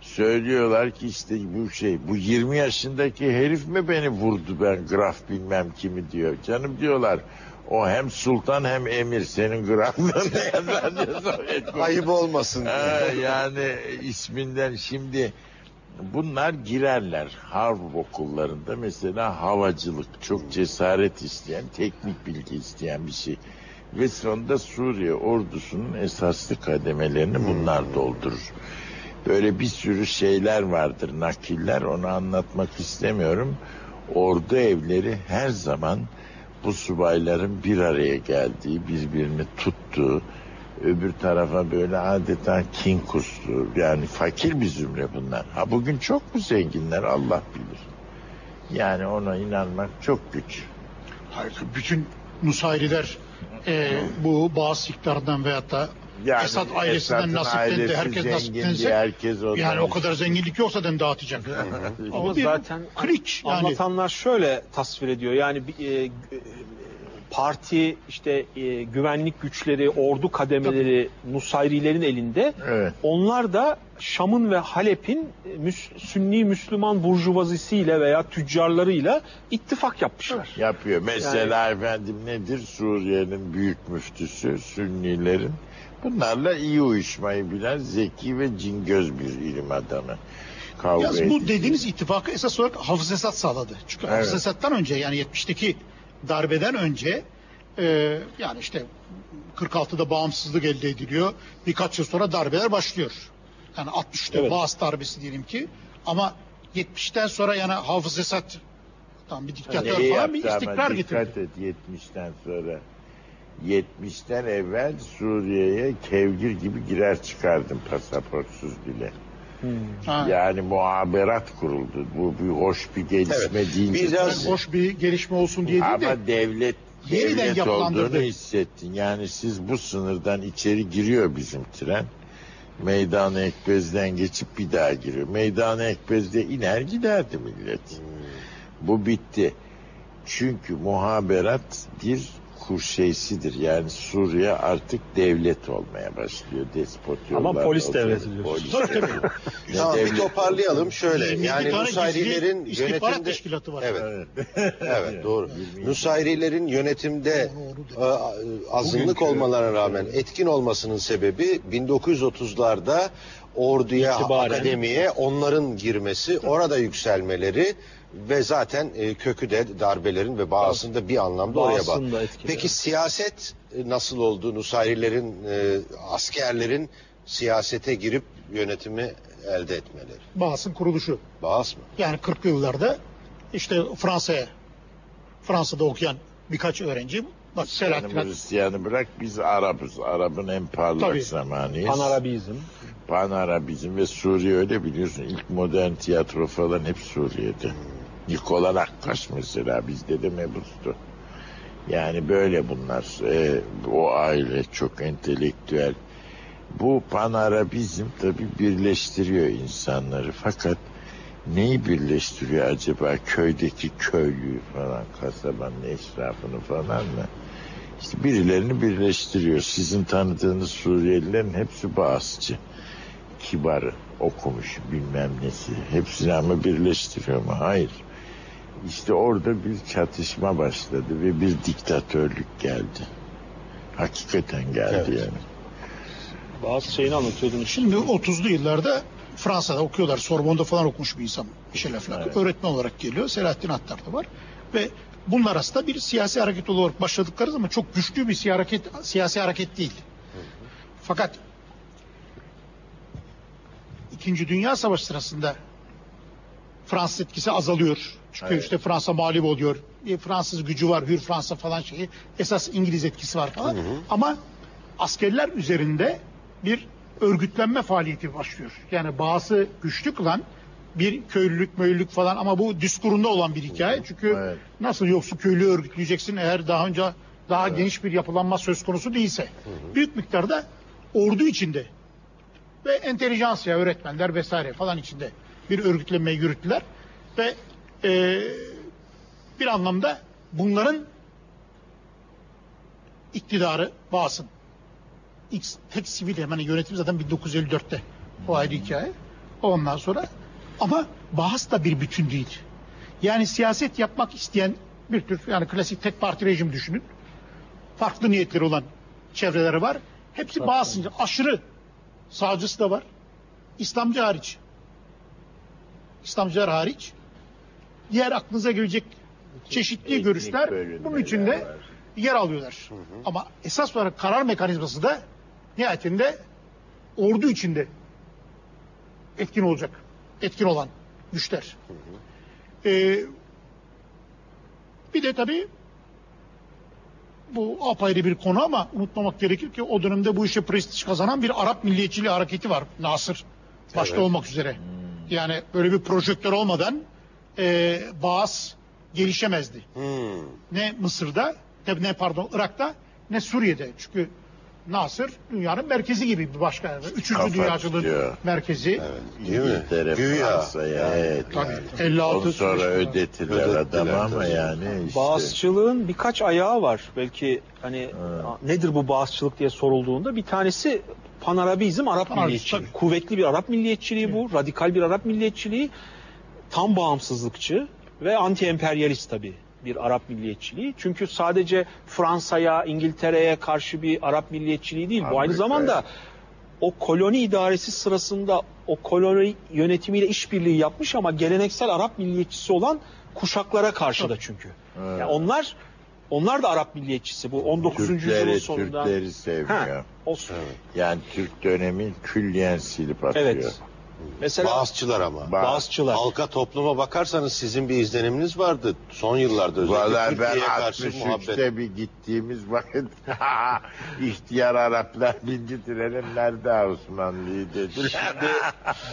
Söylüyorlar ki işte bu şey bu 20 yaşındaki herif mi beni vurdu ben graf bilmem kimi diyor. Canım diyorlar o hem sultan hem emir senin graflığın ne Ayıp olmasın. Ha, yani isminden şimdi bunlar girerler harp okullarında mesela havacılık çok cesaret isteyen teknik bilgi isteyen bir şey ve sonunda Suriye ordusunun esaslı kademelerini bunlar doldurur. Böyle bir sürü şeyler vardır nakiller onu anlatmak istemiyorum. Ordu evleri her zaman bu subayların bir araya geldiği, birbirini tuttuğu, öbür tarafa böyle adeta kin kustu. Yani fakir bir zümre bunlar. Ha bugün çok mu zenginler Allah bilir. Yani ona inanmak çok güç. Hayır, bütün Nusayriler e, bu Bağız iktidarından veyahut da Yani Esad ailesinden nasiplendi. Herkes nasiplense herkes yani o kadar zenginlik yoksa den dağıtacak. Ama bir zaten kliç yani. anlatanlar şöyle tasvir ediyor. Yani e, e, parti işte e, güvenlik güçleri, ordu kademeleri Nusayrilerin elinde. Evet. Onlar da Şam'ın ve Halep'in Müs- Sünni Müslüman burjuvazisiyle veya tüccarlarıyla ittifak yapmışlar. Yapıyor. Mesela efendim nedir? Suriye'nin büyük müftüsü Sünnilerin. Bunlarla iyi uyuşmayı bilen zeki ve cingöz bir ilim adamı. Kavga Yalnız bu dediğiniz ittifakı esas olarak Hafız Esad sağladı. Çünkü Hafız Evet. Esad'dan önce yani 70'teki darbeden önce e, yani işte 46'da bağımsızlık elde ediliyor. Birkaç yıl sonra darbeler başlıyor. Yani 60'ta Evet. Bağız darbesi diyelim ki ama 70'ten sonra yani Hafız Esad tam bir diktatör İyi falan bir istikrar getirdi. dikkat et 70'ten sonra. 70'ten evvel Suriye'ye kevgir gibi girer çıkardım pasaportsuz bile. Ha. Yani muhaberat kuruldu. Bu bir hoş bir gelişme Evet. değil. Biraz- hoş bir gelişme olsun diye değil de Ama devlet Yeniden devlet yapılandırdı. olduğunu hissettin. Yani siz bu sınırdan içeri giriyor bizim tren. Meydan-ı Ekbez'den geçip bir daha giriyor. Meydan-ı Ekbez'de iner giderdi millet. Bu bitti. Çünkü muhaberat bir kurşeysidir. Yani Suriye artık devlet olmaya başlıyor. Despot Ama polis devleti diyorsun. Polis devleti. Tamam bir toparlayalım şöyle. 22 Yani Nusayrilerin yönetimde... teşkilatı var. Evet. Evet. Evet doğru. Nusayrilerin yönetimde azınlık olmalarına rağmen etkin olmasının sebebi 1930'larda orduya, İtibaren. akademiye onların girmesi, orada yükselmeleri ve zaten e, kökü de darbelerin ve bağısında bir anlamda oraya. Bağısında etkili, Peki siyaset e, nasıl oldu? Nusayrilerin, e, askerlerin siyasete girip yönetimi elde etmeleri. Bağıs'ın kuruluşu. Bağız mı? Yani 40'lı yıllarda işte Fransa'ya Fransa'da okuyan birkaç öğrenci bak Selahattin Hristiyanı bırak biz Arapız. Arap'ın en parlak Tabii. zamanıyız. Panarabizm. Pan-Arabizm ve Suriye öyle biliyorsun. İlk modern tiyatro falan hep Suriye'de. Nikola Nakkaş mesela bizde de mebustu. Yani böyle bunlar. Ee, o aile çok entelektüel. Bu pan-Arabizm tabi birleştiriyor insanları. Fakat neyi birleştiriyor acaba? Köydeki köylüyü falan, kasabanın eşrafını falan mı? İşte birilerini birleştiriyor. Sizin tanıdığınız Suriyelilerin hepsi Bağızçı. Kibarı, okumuş, bilmem nesi. Hepsini ama birleştiriyor mu? Hayır. İşte orada bir çatışma başladı ve bir diktatörlük geldi. Hakikaten geldi Evet. yani. Bazı şeyini anlatıyordun. Şimdi 30'lu yıllarda Fransa'da okuyorlar. Sorbonne'da falan okumuş bir insan. Michel Aflaq. Evet. Öğretmen olarak geliyor. Selahattin Attar da var. Ve bunlar aslında bir siyasi hareket olarak başladıkları zaman çok güçlü bir siyasi hareket, siyasi hareket değil. Fakat İkinci Dünya Savaşı sırasında Fransız etkisi azalıyor. Çünkü Evet. işte Fransa mağlup oluyor. Bir Fransız gücü var, Hür Fransa falan şeyi. Esas İngiliz etkisi var falan. Ama askerler üzerinde bir örgütlenme faaliyeti başlıyor. Yani bazı güçlü kılan bir köylülük, möylülük falan ama bu diskurunda olan bir hikaye. Çünkü Evet. nasıl yoksul köylüyü örgütleyeceksin eğer daha önce daha geniş bir yapılanma söz konusu değilse. Büyük miktarda ordu içinde ve entelijansiya öğretmenler vesaire falan içinde bir örgütlenmeyi yürüttüler ve e, bir anlamda bunların iktidarı ilk tek sivil hemen yönetim zaten 1954'te o ayrı hikaye. Ondan sonra ama Bağız da bir bütün değil. Yani siyaset yapmak isteyen bir tür yani klasik tek parti rejim düşünün. Farklı niyetleri olan çevreleri var. Hepsi Bağız'ın aşırı sağcısı da var. İslamcı hariç. İslamcılar hariç. Diğer aklınıza gelecek çeşitli Etnik görüşler bunun içinde var. yer alıyorlar. Ama esas olarak karar mekanizması da nihayetinde ordu içinde etkin olacak. Etkin olan güçler. Ee, bir de tabii bu apayrı bir konu ama unutmamak gerekir ki o dönemde bu işe prestij kazanan bir Arap milliyetçiliği hareketi var. Nasır başta Evet. olmak üzere. Yani böyle bir projektör olmadan e, Bağız gelişemezdi. Hmm. Ne Mısır'da, ne pardon Irak'ta ne Suriye'de. Çünkü Nasır dünyanın merkezi gibi bir başka. Üçüncü Kafa dünyacılığın tutuyor. merkezi. Değil mi? Güya. Fransa'ya evet. Tabii. Yani. 56 Onu sonra ödettiler, Ödettiler adama ama yani işte. Bağızçılığın birkaç ayağı var. Belki hani a- nedir bu bağızçılık diye sorulduğunda bir tanesi Panarabizm, Arap Panarabizm, milliyetçiliği. tabii. Kuvvetli bir Arap milliyetçiliği bu. Radikal bir Arap milliyetçiliği. Tam bağımsızlıkçı ve anti-emperyalist tabii bir Arap milliyetçiliği. Çünkü sadece Fransa'ya, İngiltere'ye karşı bir Arap milliyetçiliği değil. Bu aynı zamanda o koloni idaresi sırasında o koloni yönetimiyle işbirliği yapmış ama geleneksel Arap milliyetçisi olan kuşaklara karşı da çünkü. Evet. Yani onlar onlar da Arap milliyetçisi bu 19. yüzyılın Türkleri, sonunda. Türkleri sevmiyor. Ha, o, Yani Türk dönemi külliyen silip atıyor. evet. Mesela Bağızçılar ama. Ba- Bağızçılar. Halka topluma bakarsanız sizin bir izleniminiz vardı. Son yıllarda özellikle Vallahi ben Türkiye'ye karşı muhabbet. 63'te bir gittiğimiz vakit ihtiyar Araplar binci trenin nerede Osmanlı'yı dediler.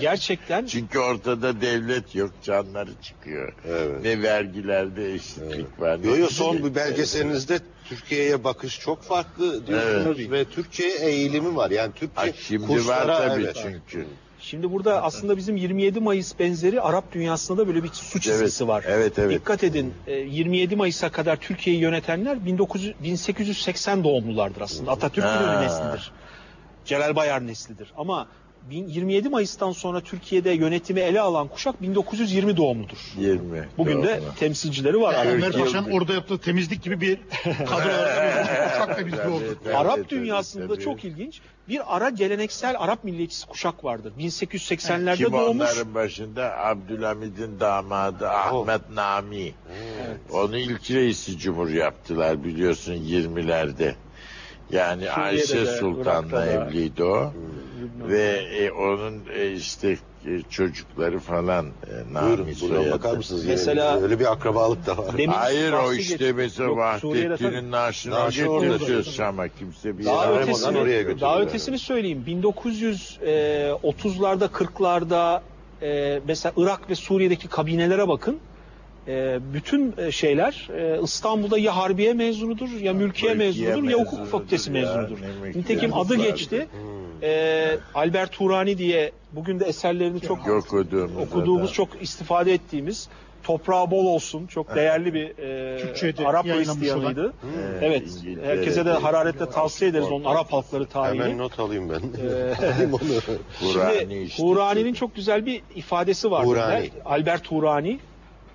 gerçekten Çünkü ortada devlet yok, canları çıkıyor. Evet. Ve vergilerde eşitlik var. Yo yo son bir belgeselinizde Türkiye'ye bakış çok farklı diyorsunuz Evet. ve Türkçe'ye eğilimi var. Yani Türkçe Ay, şimdi kurslara var tabii evet. çünkü. Şimdi burada aslında bizim 27 Mayıs benzeri Arap dünyasında da böyle bir suç Evet, çizgisi var. evet, evet. Dikkat edin e, 27 Mayıs'a kadar Türkiye'yi yönetenler 1900, 1880 doğumlulardır aslında. Atatürk'ün neslidir. Celal Bayar neslidir. Ama 27 Mayıs'tan sonra Türkiye'de yönetimi ele alan kuşak 1920 doğumludur. 20. Bugün de Doğru. temsilcileri var. Türkiye- Paşa'nın orada yaptığı temizlik gibi bir kadro oldu. Evet, evet, Arap evet, dünyasında çok ilginç bir ara geleneksel Arap milliyetçisi kuşak vardır. 1880'lerde Kim doğmuş. onların başında? Abdülhamid'in damadı Ahmet Nami. Onu ilk reisi cumhur yaptılar biliyorsun 20'lerde. Yani Ayşe Sultan'la evliydi o. Ve e, onun e, işte e, çocukları falan e, Nami Buyurun buradan soyadı. bakar mısınız? Mesela- Yani öyle bir akrabalık da var. Demin Hayır o bahsi işte geçti. mesela Yok, Suriye'de tabii. Vahdettin'in naaşını Naaşı orada. Şam'a kimse bir Daha yere ötesini, oraya götürüyorlar. daha ötesini söyleyeyim. 1930'larda 40'larda e, mesela Irak ve Suriye'deki kabinelere bakın. E, bütün şeyler e, İstanbul'da ya Harbiye mezunudur ya Mülkiye, mezunudur ya Hukuk Fakültesi mezunudur. Nitekim adı geçti. E, Albert Turani diye bugün de eserlerini çok Yok okuduğumuz, okuduğumuz, çok istifade ettiğimiz toprağı bol olsun. Çok değerli bir e, Türkçe'de Arap Hristiyanıydı. Evet, Evet. İngiltere'de. Herkese de hararetle tavsiye ederiz onun Arap halkları Hemen tarihini. not alayım ben. Ee, Şimdi işte. Hurani'nin çok güzel bir ifadesi var. Hurani. Albert Hurani,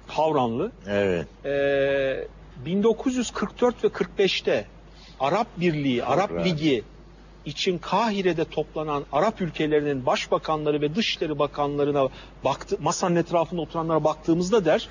Havranlı. Evet. Ee, 1944 ve 45'te Arap Birliği, Arap rahat. Ligi için Kahire'de toplanan Arap ülkelerinin başbakanları ve dışişleri bakanlarına baktı, masanın etrafında oturanlara baktığımızda der,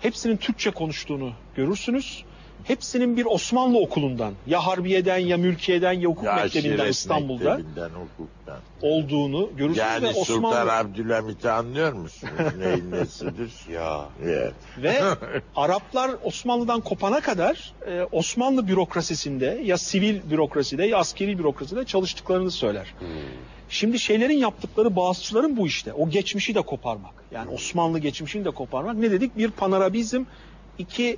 hepsinin Türkçe konuştuğunu görürsünüz. Hepsinin bir Osmanlı okulundan, ya Harbiye'den ya Mülkiye'den ya hukuk Ya mektebinden İstanbul'da mektebinden, hukuktan. olduğunu görürsünüz Yani ve Osmanlı Sultan Abdülhamit'i anlıyor musunuz? Neyin nesidir? Ya Evet. Ve Araplar Osmanlı'dan kopana kadar e, Osmanlı bürokrasisinde ya sivil bürokraside ya askeri bürokraside çalıştıklarını söyler. Şimdi şeylerin yaptıkları bağızçıların bu işte. O geçmişi de koparmak. Yani Osmanlı geçmişini de koparmak. Ne dedik? Bir panarabizm, iki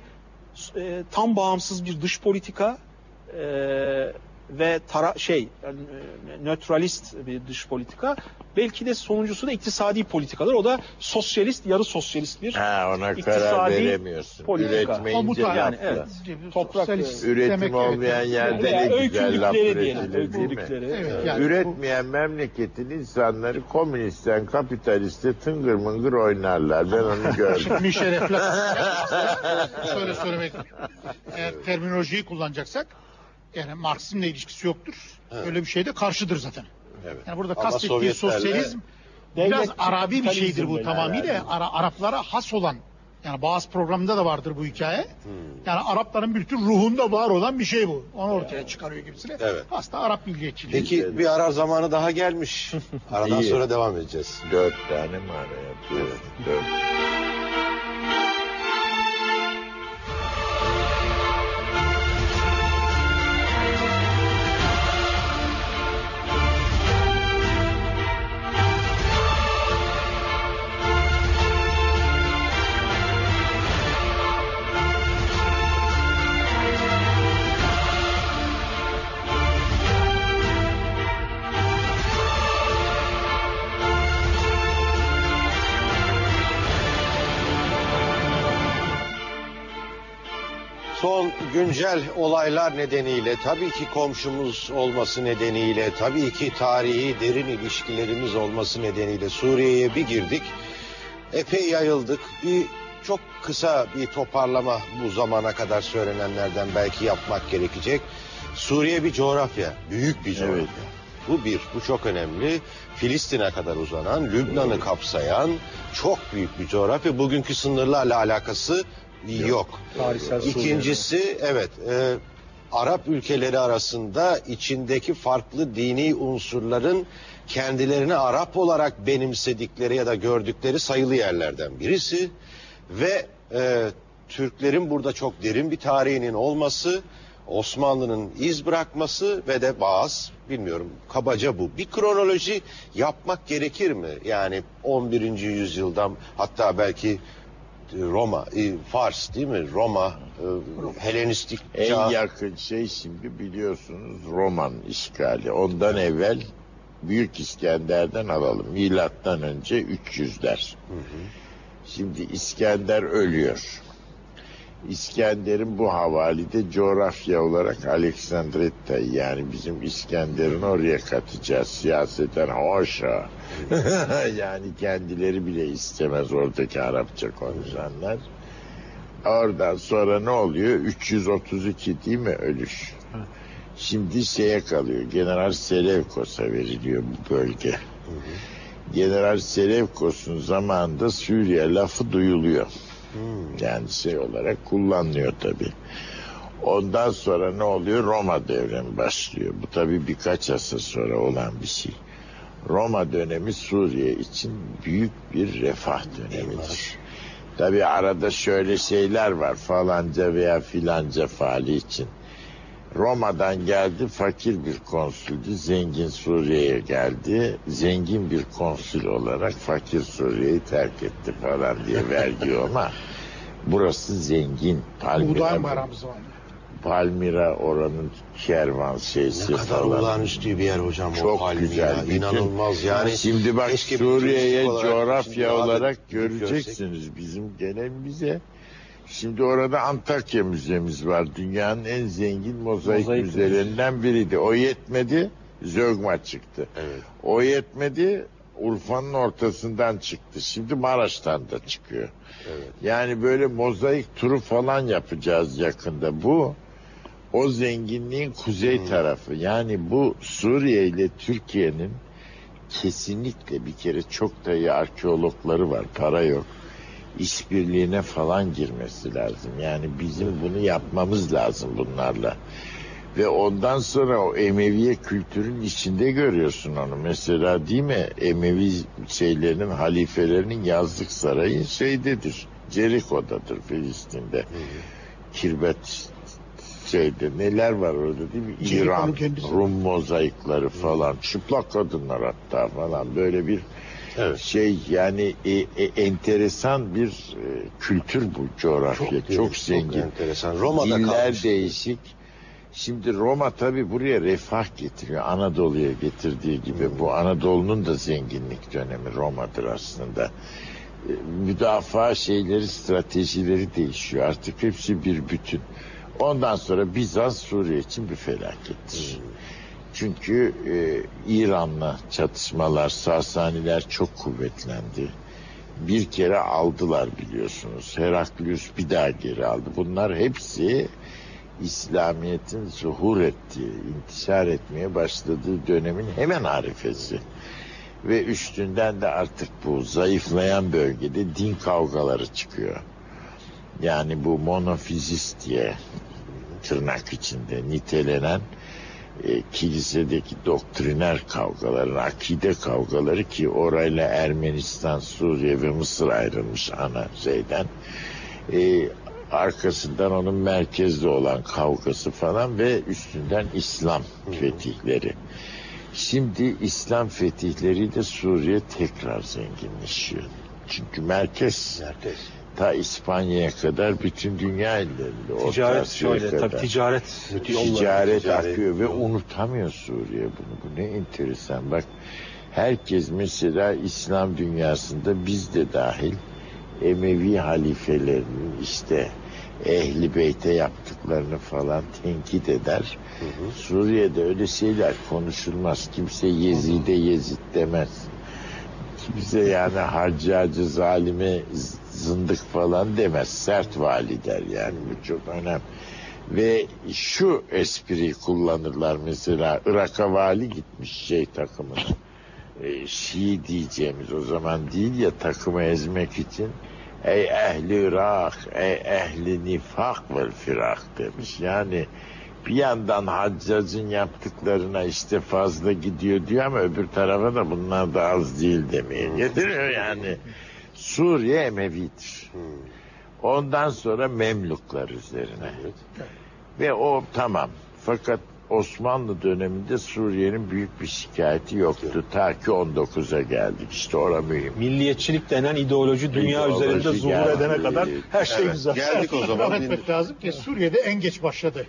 e, tam bağımsız bir dış politika e, ve tara şey yani, nötralist bir dış politika. Belki de sonuncusu da iktisadi politikalar. O da sosyalist, yarı sosyalist bir Ha, ona karar İktisadi veremiyorsun. politika. Üretmeyince yani, yaptılar. evet. Toprak, Sosyalist Üretim demek, olmayan evet. yerde Veya ne güzel laf üretilir değil mi? Evet, yani- Üretmeyen memleketin insanları komünistten kapitaliste tıngır mıngır oynarlar. Ben onu gördüm. Müşerrefler. Şöyle söylemek. Eğer terminolojiyi kullanacaksak yani Marksizmle ilişkisi yoktur. Öyle bir şey de karşıdır zaten. evet. Yani burada Ama kastettiği sosyalizm Devlet biraz Arabi bir şeydir bu tamamıyla. yani. Ara, Araplara has olan yani bazı programda da vardır bu hikaye. Yani Arapların bütün ruhunda var olan bir şey bu. Onu ortaya çıkarıyor gibisine. Evet. Aslında Arap milliyetçiliği. Peki bir arar zamanı daha gelmiş. Aradan sonra devam edeceğiz. Dört tane mi araya? Dört. Dört. Güncel olaylar nedeniyle, tabii ki komşumuz olması nedeniyle, tabii ki tarihi derin ilişkilerimiz olması nedeniyle Suriye'ye bir girdik. Epey yayıldık. Bir çok kısa bir toparlama bu zamana kadar söylenenlerden belki yapmak gerekecek. Suriye bir coğrafya, büyük bir coğrafya. Evet. Bu bir, bu çok önemli. Filistin'e kadar uzanan, Lübnan'ı kapsayan çok büyük bir coğrafya. Bugünkü sınırlarla alakası yok. Tarihsel Suriye. İkincisi evet e, Arap ülkeleri arasında içindeki farklı dini unsurların kendilerini Arap olarak benimsedikleri ya da gördükleri sayılı yerlerden birisi ve e, Türklerin burada çok derin bir tarihinin olması, Osmanlı'nın iz bırakması ve de bazı bilmiyorum kabaca bu. Bir kronoloji yapmak gerekir mi? Yani 11. yüzyıldan hatta belki Roma, e, Fars değil mi? Roma, e, Helenistik En çağ. yakın şey şimdi biliyorsunuz Roman işgali. Ondan evvel Büyük İskender'den alalım. Milattan önce 300'ler. Şimdi İskender ölüyor. İskender'in bu havalide coğrafya olarak Aleksandretta yani bizim İskender'in oraya katacağız siyaseten hoşa. yani kendileri bile istemez oradaki Arapça konuşanlar. Oradan sonra ne oluyor? 332 değil mi ölüş? Şimdi şeye kalıyor. General Selevkos'a veriliyor bu bölge. General Selevkos'un zamanında Suriye lafı duyuluyor. Yani şey olarak kullanılıyor tabi. Ondan sonra ne oluyor? Roma devrimi başlıyor. Bu tabi birkaç asır sonra olan bir şey. Roma dönemi Suriye için büyük bir refah dönemidir. Tabi arada şöyle şeyler var falanca veya filanca faali için. Roma'dan geldi fakir bir konsüldü, zengin Suriye'ye geldi. Zengin bir konsül olarak fakir Suriye'yi terk etti falan diye vergi ama burası zengin. Palmira, Buğday bayrağımız var. Palmira oranın kervan Ne şeysi kadar falan. olağanüstü bir yer hocam o Çok Palmira. güzel. Bütün- İnanılmaz yani. Şimdi bak keşke bir Suriye'ye olarak coğrafya şimdi olarak göreceksiniz bizim gelen bize. Şimdi orada Antakya Müzemiz var. Dünyanın en zengin mozaik, Mozaik müzelerinden biriydi. O yetmedi, Zögma çıktı. Evet. O yetmedi, Urfa'nın ortasından çıktı. Şimdi Maraş'tan da çıkıyor. Evet. Yani böyle mozaik turu falan yapacağız yakında. Bu o zenginliğin kuzey tarafı. Yani bu Suriye ile Türkiye'nin kesinlikle bir kere çok da iyi arkeologları var. Para yok. İşbirliğine falan girmesi lazım. Yani bizim bunu yapmamız lazım bunlarla. Ve ondan sonra o Emeviye kültürün içinde görüyorsun onu. Mesela değil mi? Emevi şeylerinin, halifelerinin yazlık sarayı şeydedir. Ceriko'dadır Filistin'de. Kirbet şeyde neler var orada değil mi? İran. Rum mozaikleri falan, çıplak kadınlar hatta falan böyle bir Evet. şey yani e, e, enteresan bir e, kültür bu coğrafya. Çok, zengin. enteresan. Roma'da Diller kalmış. değişik. Şimdi Roma tabi buraya refah getiriyor. Anadolu'ya getirdiği gibi. Bu Anadolu'nun da zenginlik dönemi Roma'dır aslında. E, Müdafaa şeyleri, stratejileri değişiyor. Artık hepsi bir bütün. Ondan sonra Bizans Suriye için bir felakettir. Çünkü e, İran'la çatışmalar, Sasaniler çok kuvvetlendi. Bir kere aldılar biliyorsunuz. Heraklius bir daha geri aldı. Bunlar hepsi İslamiyet'in zuhur ettiği, intişar etmeye başladığı dönemin hemen arifesi. Ve üstünden de artık bu zayıflayan bölgede din kavgaları çıkıyor. Yani bu monofizist diye tırnak içinde nitelenen e, kilisedeki doktriner kavgaların, akide kavgaları ki orayla Ermenistan, Suriye ve Mısır ayrılmış ana şeyden. E, arkasından onun merkezde olan kavgası falan ve üstünden İslam fetihleri. Şimdi İslam fetihleri de Suriye tekrar zenginleşiyor. Çünkü merkez Merkez. Ta İspanya'ya kadar bütün dünya ellerinde. Ticaret şöyle kadar. tabii ticaret yolları. Ticaret ticaret akıyor ve unutamıyor Suriye bunu. Bu ne enteresan. Bak herkes mesela İslam dünyasında biz de dahil Emevi halifelerinin işte ehli beyte yaptıklarını falan tenkit eder. Suriye'de öyle şeyler konuşulmaz. Kimse Yezid'e Yezid demez. Kimse yani harcacı, zalime, zındık falan demez. Sert vali der yani. Bu çok önemli. Ve şu espriyi kullanırlar mesela Irak'a vali gitmiş şey takımına. E, Şii diyeceğimiz o zaman değil ya takımı ezmek için ey ehli Irak, ey ehli nifak vel firak demiş. Yani bir yandan Haccac'ın yaptıklarına işte fazla gidiyor diyor ama öbür tarafa da bunlar da az değil demeye getiriyor yani. Suriye Emevidir. Ondan sonra Memluklar üzerine. Ve o tamam. Fakat Osmanlı döneminde Suriye'nin büyük bir şikayeti yoktu. Ta ki 19'a geldik. İşte ora mühim. Milliyetçilik denen ideoloji dünya İdeoloji üzerinde zuhur geldi. edene kadar her şey Evet, güzel. geldik o zaman. Etmek lazım ki Suriye'de en geç başladı.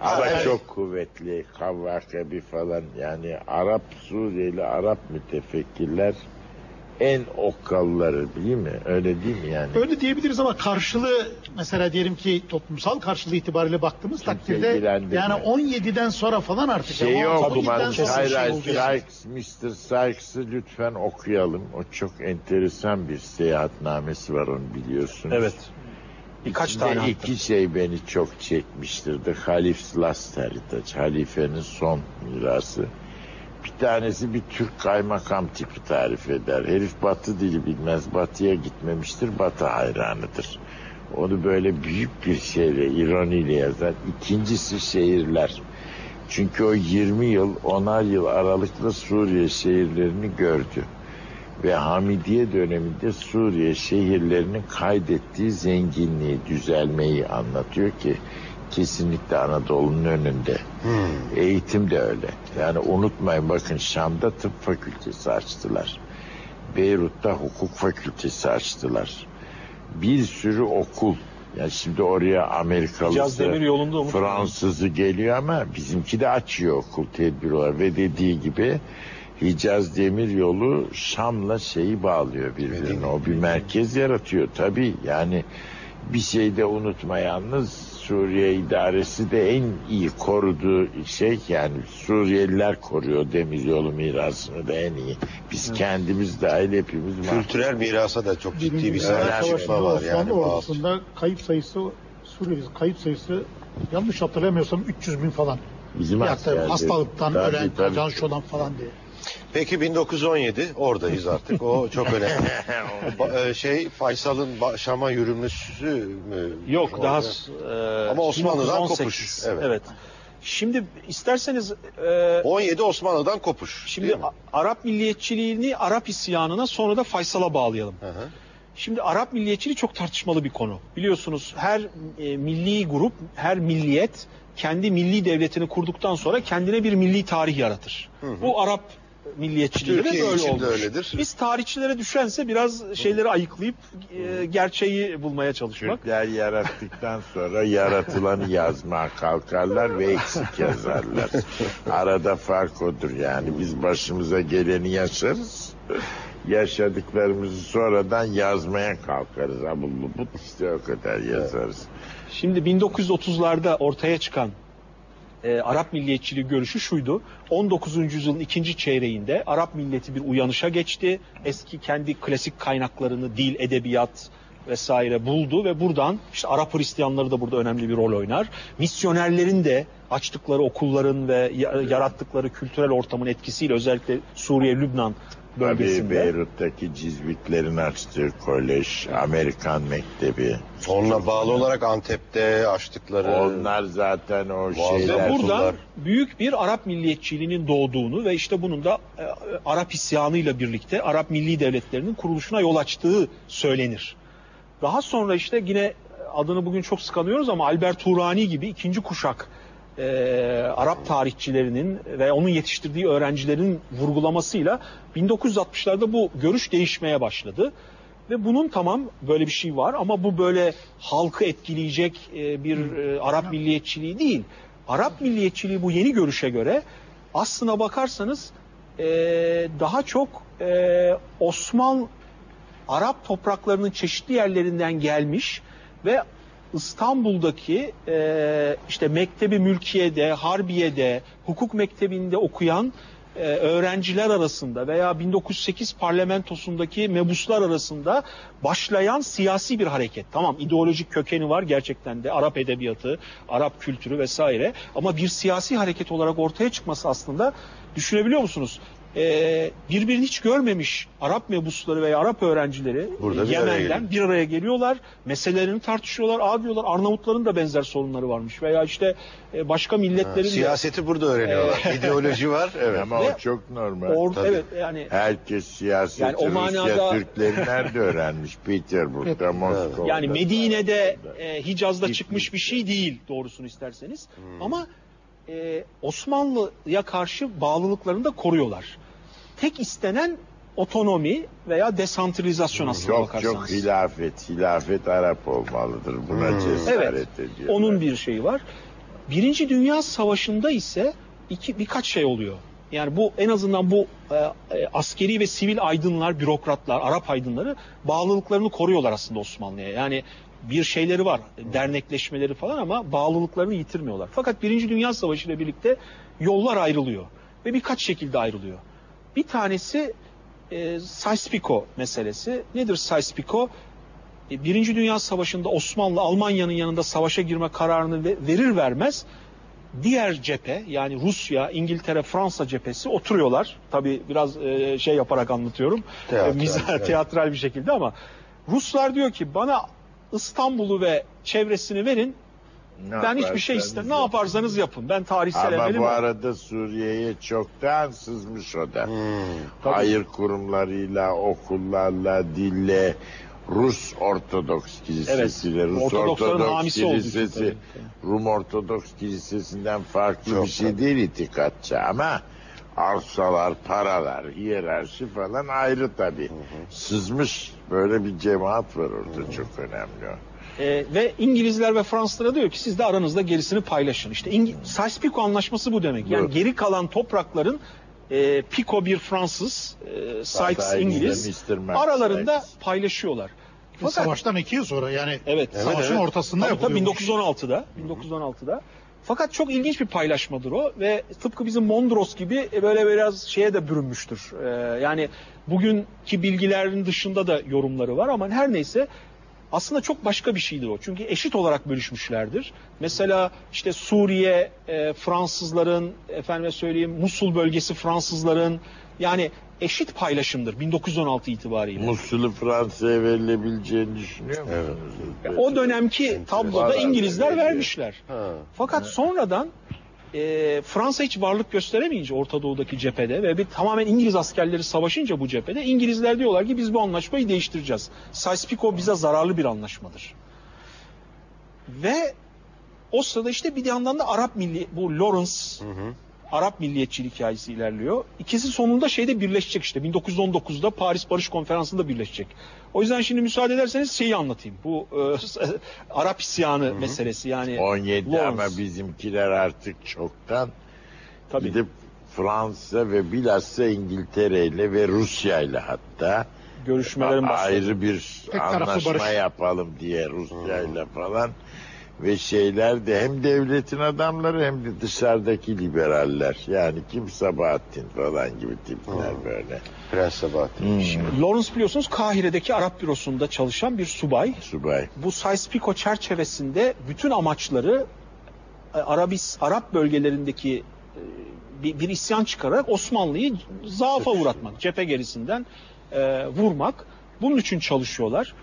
Ama evet. çok kuvvetli Kavvakabi falan yani Arap Suriyeli Arap mütefekkirler en okkalları değil mi? Öyle değil mi yani? Öyle diyebiliriz ama karşılığı mesela diyelim ki toplumsal karşılığı itibariyle baktığımız Kimse takdirde yani 17'den sonra falan artık. Şey yani yok, 17'den Duman, sonra hayır, hayır. Sykes, Mr. Sykes'ı lütfen okuyalım. O çok enteresan bir seyahatnamesi var onu biliyorsunuz. Evet. Birkaç İçinde tane hatta. iki şey beni çok çekmiştir. The Caliph's Last Heritage, halifenin son mirası. Tanesi bir Türk kaymakam tipi tarif eder. Herif batı dili bilmez, batıya gitmemiştir, batı hayranıdır. Onu böyle büyük bir şeyle, ironiyle yazar. İkincisi şehirler. Çünkü o 20 yıl, 10'ar yıl aralıklı Suriye şehirlerini gördü. Ve Hamidiye döneminde Suriye şehirlerinin kaydettiği zenginliği, düzelmeyi anlatıyor ki kesinlikle Anadolu'nun önünde. Eğitim de öyle. Yani unutmayın bakın Şam'da tıp fakültesi açtılar. Beyrut'ta hukuk fakültesi açtılar. Bir sürü okul. Yani şimdi oraya Amerikalısı, yolunda. Fransızı geliyor ama bizimki de açıyor okul tedbir olarak. Ve dediği gibi Hicaz Demir Yolu Şam'la şeyi bağlıyor birbirine. O bir merkez yaratıyor tabii. Yani bir şey de unutma yalnız Suriye idaresi de en iyi koruduğu şey yani Suriyeliler koruyor demir yolu mirasını da en iyi. Biz kendimiz dahil hepimiz var. Kültürel mirasa da çok ciddi bir Birinci Savaşı'nda var yani. Osmanlı kayıp sayısı Suriye'de kayıp sayısı yanlış hatırlamıyorsam 300 bin falan. Bizim askerler- hastalıktan Tabii, ölen, tabii. can şolan falan diye. Peki 1917 oradayız artık. O çok önemli. Ba- e, şey Faysal'ın ba- Şam'a yürümlüsü mü? Yok Orada? daha e, Ama Osmanlı'dan 1918. kopuş, evet. Evet. Şimdi isterseniz e, 17 Osmanlı'dan kopuş. şimdi değil mi? A- Arap milliyetçiliğini Arap isyanına sonra da Faysal'a bağlayalım. Hı hı. Şimdi Arap milliyetçiliği çok tartışmalı bir konu. Biliyorsunuz her e, milli grup, her milliyet kendi milli devletini kurduktan sonra kendine bir milli tarih yaratır. Bu Arap milliyetçiliği de Türkiye için de olmuş. öyledir. Biz tarihçilere düşense biraz şeyleri ayıklayıp e, gerçeği bulmaya çalışmak. Türkler yarattıktan sonra yaratılanı yazmaya kalkarlar ve eksik yazarlar. Arada fark odur yani. Biz başımıza geleni yaşarız. Yaşadıklarımızı sonradan yazmaya kalkarız. Abul but işte o kadar yazarız. Şimdi 1930'larda ortaya çıkan e, Arap milliyetçiliği görüşü şuydu. 19. yüzyılın ikinci çeyreğinde Arap milleti bir uyanışa geçti. Eski kendi klasik kaynaklarını, dil, edebiyat vesaire buldu ve buradan işte Arap Hristiyanları da burada önemli bir rol oynar. Misyonerlerin de açtıkları okulların ve ya- yarattıkları kültürel ortamın etkisiyle özellikle Suriye, Lübnan Tabii bölgesinde Beyrut'taki Cizvitlerin açtığı kolej, Amerikan Mektebi. Onunla bağlı olarak Antep'te açtıkları Onlar zaten o şeyler. Ve burada Ertuğrullar. büyük bir Arap milliyetçiliğinin doğduğunu ve işte bunun da e, Arap isyanıyla birlikte Arap milli devletlerinin kuruluşuna yol açtığı söylenir. Daha sonra işte yine adını bugün çok sıkanıyoruz ama Albert Turani gibi ikinci kuşak e, Arap tarihçilerinin ve onun yetiştirdiği öğrencilerin vurgulamasıyla 1960'larda bu görüş değişmeye başladı. Ve bunun tamam böyle bir şey var ama bu böyle halkı etkileyecek e, bir e, Arap milliyetçiliği değil. Arap milliyetçiliği bu yeni görüşe göre aslına bakarsanız e, daha çok e, Osman Arap topraklarının çeşitli yerlerinden gelmiş ve İstanbul'daki e, işte Mektebi Mülkiye'de, Harbiye'de, hukuk mektebinde okuyan e, öğrenciler arasında veya 1908 parlamentosundaki mebuslar arasında başlayan siyasi bir hareket. Tamam ideolojik kökeni var gerçekten de Arap edebiyatı, Arap kültürü vesaire ama bir siyasi hareket olarak ortaya çıkması aslında düşünebiliyor musunuz? E, birbirini hiç görmemiş Arap mebusları veya Arap öğrencileri Burada bir araya Yemen'den geliyor. bir araya geliyorlar. Meselelerini tartışıyorlar. Aa diyorlar Arnavutların da benzer sorunları varmış veya işte e, başka milletlerin de Siyaseti burada öğreniyorlar. İdeoloji var. Evet. Ama Ve- o çok normal. Or- Tabii. evet yani Herkes siyaseti Yani o Rusya manada- Türkleri nerede öğrenmiş? Petersburg'da, Moskova'da. Yani Medine'de e, Hicaz'da Gitmiş. çıkmış bir şey değil doğrusunu isterseniz. Ama e, Osmanlı'ya karşı bağlılıklarını da koruyorlar. Tek istenen otonomi veya desantralizasyon aslında çok bakarsanız. çok hilafet. Hilafet Arap olmalıdır. Buna Hmm. cesaret ediyor. Onun bir şeyi var. Birinci Dünya Savaşı'nda ise iki birkaç şey oluyor. Yani bu en azından bu e, e, askeri ve sivil aydınlar, bürokratlar, Arap aydınları bağlılıklarını koruyorlar aslında Osmanlı'ya. Yani bir şeyleri var, dernekleşmeleri falan ama bağlılıklarını yitirmiyorlar. Fakat Birinci Dünya Savaşı ile birlikte yollar ayrılıyor ve birkaç şekilde ayrılıyor. Bir tanesi e, Sykes-Picot meselesi. Nedir Sykes-Picot? E, Birinci Dünya Savaşı'nda Osmanlı Almanya'nın yanında savaşa girme kararını ve- verir vermez diğer cephe yani Rusya, İngiltere, Fransa cephesi oturuyorlar. Tabi biraz e, şey yaparak anlatıyorum. Teatral, E, mizah, evet. bir şekilde ama Ruslar diyor ki bana İstanbul'u ve çevresini verin. Ne ben hiçbir şey istemem. Ne yaparsanız yapın. Ben tarihsel Ama bu arada Suriye'ye çoktan sızmış o da. Hmm. Hayır kurumlarıyla, okullarla, dille, Rus Ortodoks Kilisesi'yle, Rus Ortodoksların Ortodoks Kilisesi. Rum Ortodoks Kilisesi'nden farklı Çok bir şey tabii. değil itikatçı ama arsalar, paralar, hiyerarşi falan ayrı tabii. Sızmış böyle bir cemaat var orada çok önemli o. Ee, ve İngilizler ve Fransızlara diyor ki siz de aranızda gerisini paylaşın. İşte İngi- Sykes-Picot anlaşması bu demek. Yani Bu. geri kalan toprakların e, Picot bir Fransız, e, Sykes İngiliz aralarında Sykes. paylaşıyorlar. Ve Fakat Savaştan iki yıl sonra yani evet, savaşın evet. ortasında Tabii tabii yapılıyor. bu iş. 1916'da, 1916'da. Fakat çok ilginç bir paylaşmadır o ve tıpkı bizim Mondros gibi e, böyle biraz şeye de bürünmüştür. Ee, yani bugünkü bilgilerin dışında da yorumları var ama her neyse aslında çok başka bir şeydir o. Çünkü eşit olarak bölüşmüşlerdir. Mesela işte Suriye e, Fransızların, efendime söyleyeyim Musul bölgesi Fransızların yani eşit paylaşımdır 1916 itibariyle. Musul'u Fransa'ya verilebileceğini düşünüyor musunuz? O dönemki tabloda İngilizler vermişler. Ha. Fakat sonradan e, Fransa hiç varlık gösteremeyince Orta Doğu'daki cephede ve bir tamamen İngiliz askerleri savaşınca bu cephede İngilizler diyorlar ki biz bu anlaşmayı değiştireceğiz. Sykes-Picot bize zararlı bir anlaşmadır. Ve o sırada işte bir yandan da Arap milli bu Lawrence Arap milliyetçilik hikayesi ilerliyor. İkisi sonunda şeyde birleşecek işte 1919'da Paris Barış Konferansı'nda birleşecek. O yüzden şimdi müsaade ederseniz şeyi anlatayım. Bu e, Arap isyanı meselesi yani 17 Lawrence. ama bizimkiler artık çoktan Tabii. gidip Fransa ve bilhassa İngiltere ile ve Rusya ile hatta görüşmelerin başladı. ayrı bir Tek anlaşma barış. yapalım diye Rusya ile falan ve şeyler de hem devletin adamları hem de dışarıdaki liberaller yani kim Sabahattin falan gibi tipler böyle Prens Sabahattin. Lawrence biliyorsunuz Kahire'deki Arap bürosunda çalışan bir subay. subay. Bu Sykes-Picot çerçevesinde bütün amaçları e, Arabis Arap bölgelerindeki e, bir, bir isyan çıkararak Osmanlı'yı zaafa uğratmak, cephe gerisinden e, vurmak. Bunun için çalışıyorlar.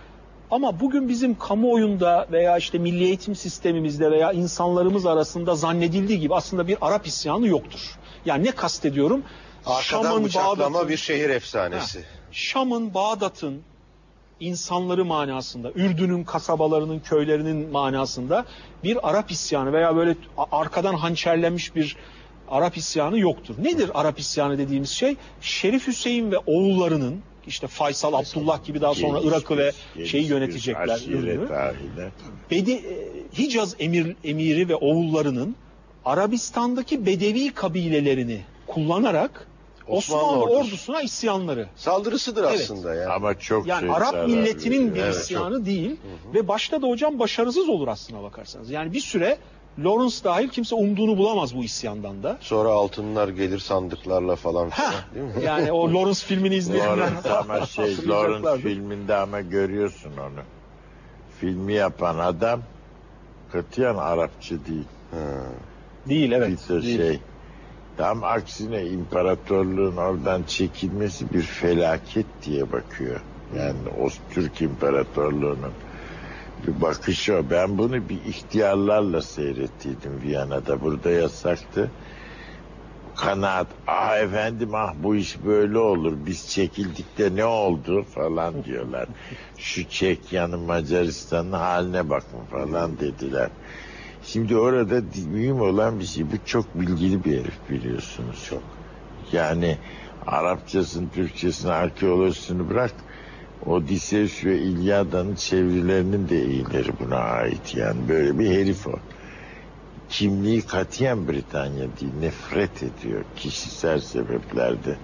Ama bugün bizim kamuoyunda veya işte milli eğitim sistemimizde veya insanlarımız arasında zannedildiği gibi aslında bir Arap isyanı yoktur. Yani ne kastediyorum? Arkadan Şam'ın, bıçaklama bir şehir efsanesi. Şam'ın, Bağdat'ın insanları manasında, Ürdün'ün kasabalarının, köylerinin manasında bir Arap isyanı veya böyle arkadan hançerlenmiş bir Arap isyanı yoktur. Nedir Arap isyanı dediğimiz şey? Şerif Hüseyin ve oğullarının işte Faysal, Abdullah gibi daha sonra Geniş Irak'ı ve geniş şeyi yönetecekler. Bedi, e, Hicaz emir, emiri ve oğullarının Arabistan'daki Bedevi kabilelerini kullanarak Osmanlı Osmanlı, ordusu. ordusuna isyanları. Saldırısıdır Evet. aslında yani. Ama çok Yani şey Arap milletinin bir. Evet, isyanı değil ve başta da hocam başarısız olur aslına bakarsanız. Yani bir süre Lawrence dahil kimse umduğunu bulamaz bu isyandan da. Sonra altınlar gelir sandıklarla falan Ha, değil mi? yani o Lawrence filmini izleyenler Lawrence ama şey Lawrence filminde ama görüyorsun onu. Filmi yapan adam katiyen Arapçı değil. Ha. Değil evet. Peter değil. şey Tam aksine imparatorluğun oradan çekilmesi bir felaket diye bakıyor. Yani o Türk İmparatorluğu'nun bir bakışı o. Ben bunu bir ihtiyarlarla seyrettiydim Viyana'da. Burada yasaktı. Kanaat, ah efendim ah bu iş böyle olur. Biz çekildik de ne oldu falan diyorlar. Şu Çekya'nın Macaristan'ın haline bakın falan dediler. Şimdi orada mühim olan bir şey. Bu çok bilgili bir herif biliyorsunuz. Çok. Yani Arapçasını, Türkçesini, arkeolojisini bırak. Odysseus ve İlyada'nın çevirilerinin de iyileri buna ait. Yani böyle bir herif o. Kimliği katiyen Britanya değil. Nefret ediyor. Kişisel sebeplerde.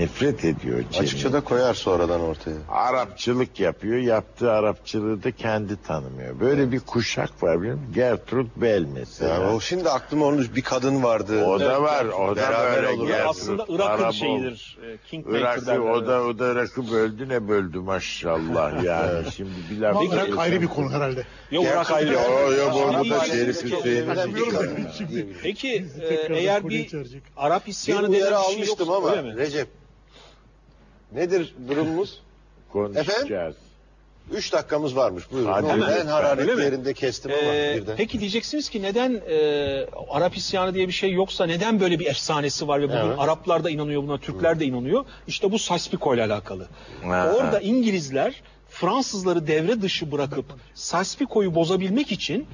Nefret ediyor. Açıkça Cemil. da koyar sonradan ortaya. Arapçılık yapıyor. Yaptığı Arapçılığı da kendi tanımıyor. Böyle bir kuşak var biliyor musun? Gertrude Bell mesela. Ya o şimdi aklıma onun bir kadın vardı. o da var. O da Beraber böyle olur. Gertrude. Aslında Irak'ın şeyidir. e, Irak'ı o da o da Irak'ı böldü ne böldü maşallah yani şimdi bir laf Irak ayrı bir konu herhalde. Yok Irak ayrı. Yo, yo, bu- da Şerif Hüseyin'in bir kadın. Şimdi- Peki e, eğer bir. Arap isyanı denen bir şey almıştım yoksa, ama öyle mi? Recep. Nedir durumumuz? konuşacağız. Üç dakikamız varmış. Buyurun. Hadi Ne oldu? lütfen. En hararetli yerinde kestim ama Ee, birden. peki diyeceksiniz ki neden e, Arap isyanı diye bir şey yoksa neden böyle bir efsanesi var ve bugün Evet. Araplar da inanıyor buna, Türkler de inanıyor. İşte bu Saspiko ile alakalı. Ha, Orada. İngilizler Fransızları devre dışı bırakıp Saspiko'yu bozabilmek için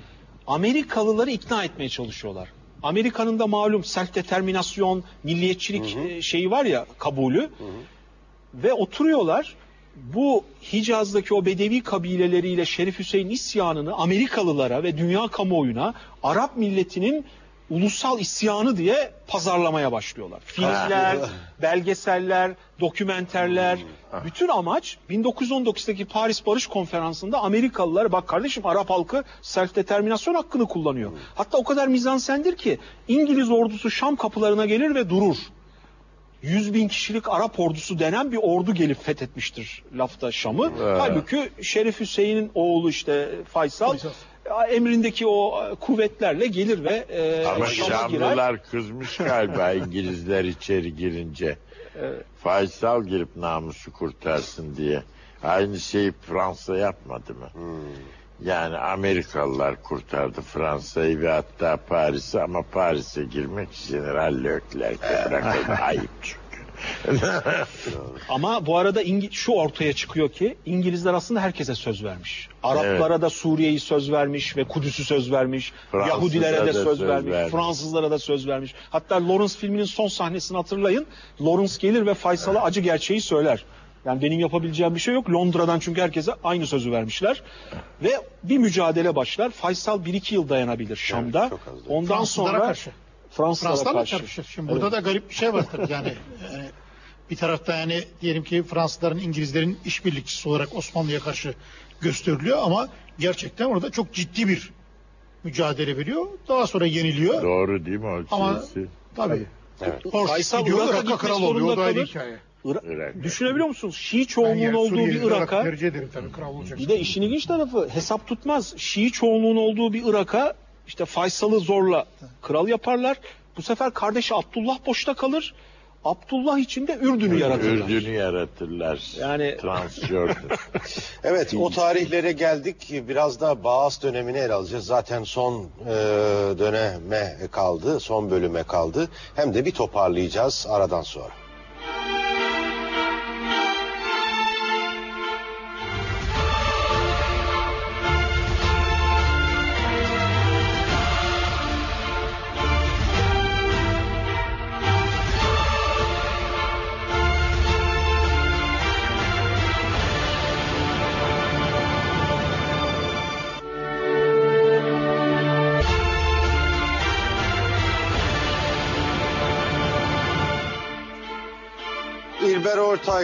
Amerikalıları ikna etmeye çalışıyorlar. Amerika'nın da malum self determinasyon, milliyetçilik e, şeyi var ya kabulü. Ve oturuyorlar bu Hicaz'daki o Bedevi kabileleriyle Şerif Hüseyin isyanını Amerikalılara ve dünya kamuoyuna Arap milletinin ulusal isyanı diye pazarlamaya başlıyorlar. Filmler, belgeseller, dokümenterler. Bütün amaç 1919'daki Paris Barış Konferansı'nda Amerikalılar bak kardeşim Arap halkı self determinasyon hakkını kullanıyor. Hatta o kadar mizansendir ki İngiliz ordusu Şam kapılarına gelir ve durur. 100 bin kişilik Arap ordusu denen bir ordu gelip fethetmiştir lafta Şam'ı. Evet. Halbuki Şerif Hüseyin'in oğlu işte Faysal, Faysal. emrindeki o e, kuvvetlerle gelir ve e, Ama Şam'a girer. Şamlılar kızmış galiba İngilizler içeri girince. Faysal girip namusu kurtarsın diye. Aynı şeyi Fransa yapmadı mı? Yani Amerikalılar kurtardı Fransa'yı ve hatta Paris'i ama Paris'e girmek General Leclerc'e bırakıldı. Ayıp çünkü. Ama bu arada İngi- şu ortaya çıkıyor ki İngilizler aslında herkese söz vermiş. Araplara da Suriye'yi söz vermiş ve Kudüs'ü söz vermiş. Fransızlara Yahudilere de söz, söz vermiş, vermiş. Fransızlara da söz vermiş. Hatta Lawrence filminin son sahnesini hatırlayın. Lawrence gelir ve Faysal'a acı gerçeği söyler. Yani benim yapabileceğim bir şey yok. Londra'dan çünkü herkese aynı sözü vermişler. Ve bir mücadele başlar. Faysal 1-2 yıl dayanabilir Şam'da. da. Ondan Fransızlara sonra karşı. Fransızlara Fransızlarla karşı. çarpışır. Şimdi burada da garip bir şey var tabii yani. yani bir tarafta yani diyelim ki Fransızların İngilizlerin işbirlikçisi olarak Osmanlı'ya karşı gösteriliyor ama gerçekten orada çok ciddi bir mücadele veriyor. Daha sonra yeniliyor. Doğru değil mi Ama tabii. Evet. Faysal gidiyor Irak'a kral oluyor. O da ayrı hikaye. Irak- Irak. Düşünebiliyor musunuz? Şii çoğunluğun yer olduğu Suriye'yi bir Irak Irak'a tercih ederim tabii kral olacak. bir de işin ilginç tarafı hesap tutmaz. Şii çoğunluğun olduğu bir Irak'a işte Faysal'ı zorla kral yaparlar. Bu sefer kardeşi Abdullah boşta kalır. Abdullah için de Ürdün'ü yaratırlar. Ürdün'ü yaratırlar. Yani- Transjordan. Evet o tarihlere geldik. Biraz da Bağız dönemini ele alacağız. Zaten son e, döneme kaldı. Son bölüme kaldı. Hem de bir toparlayacağız aradan sonra.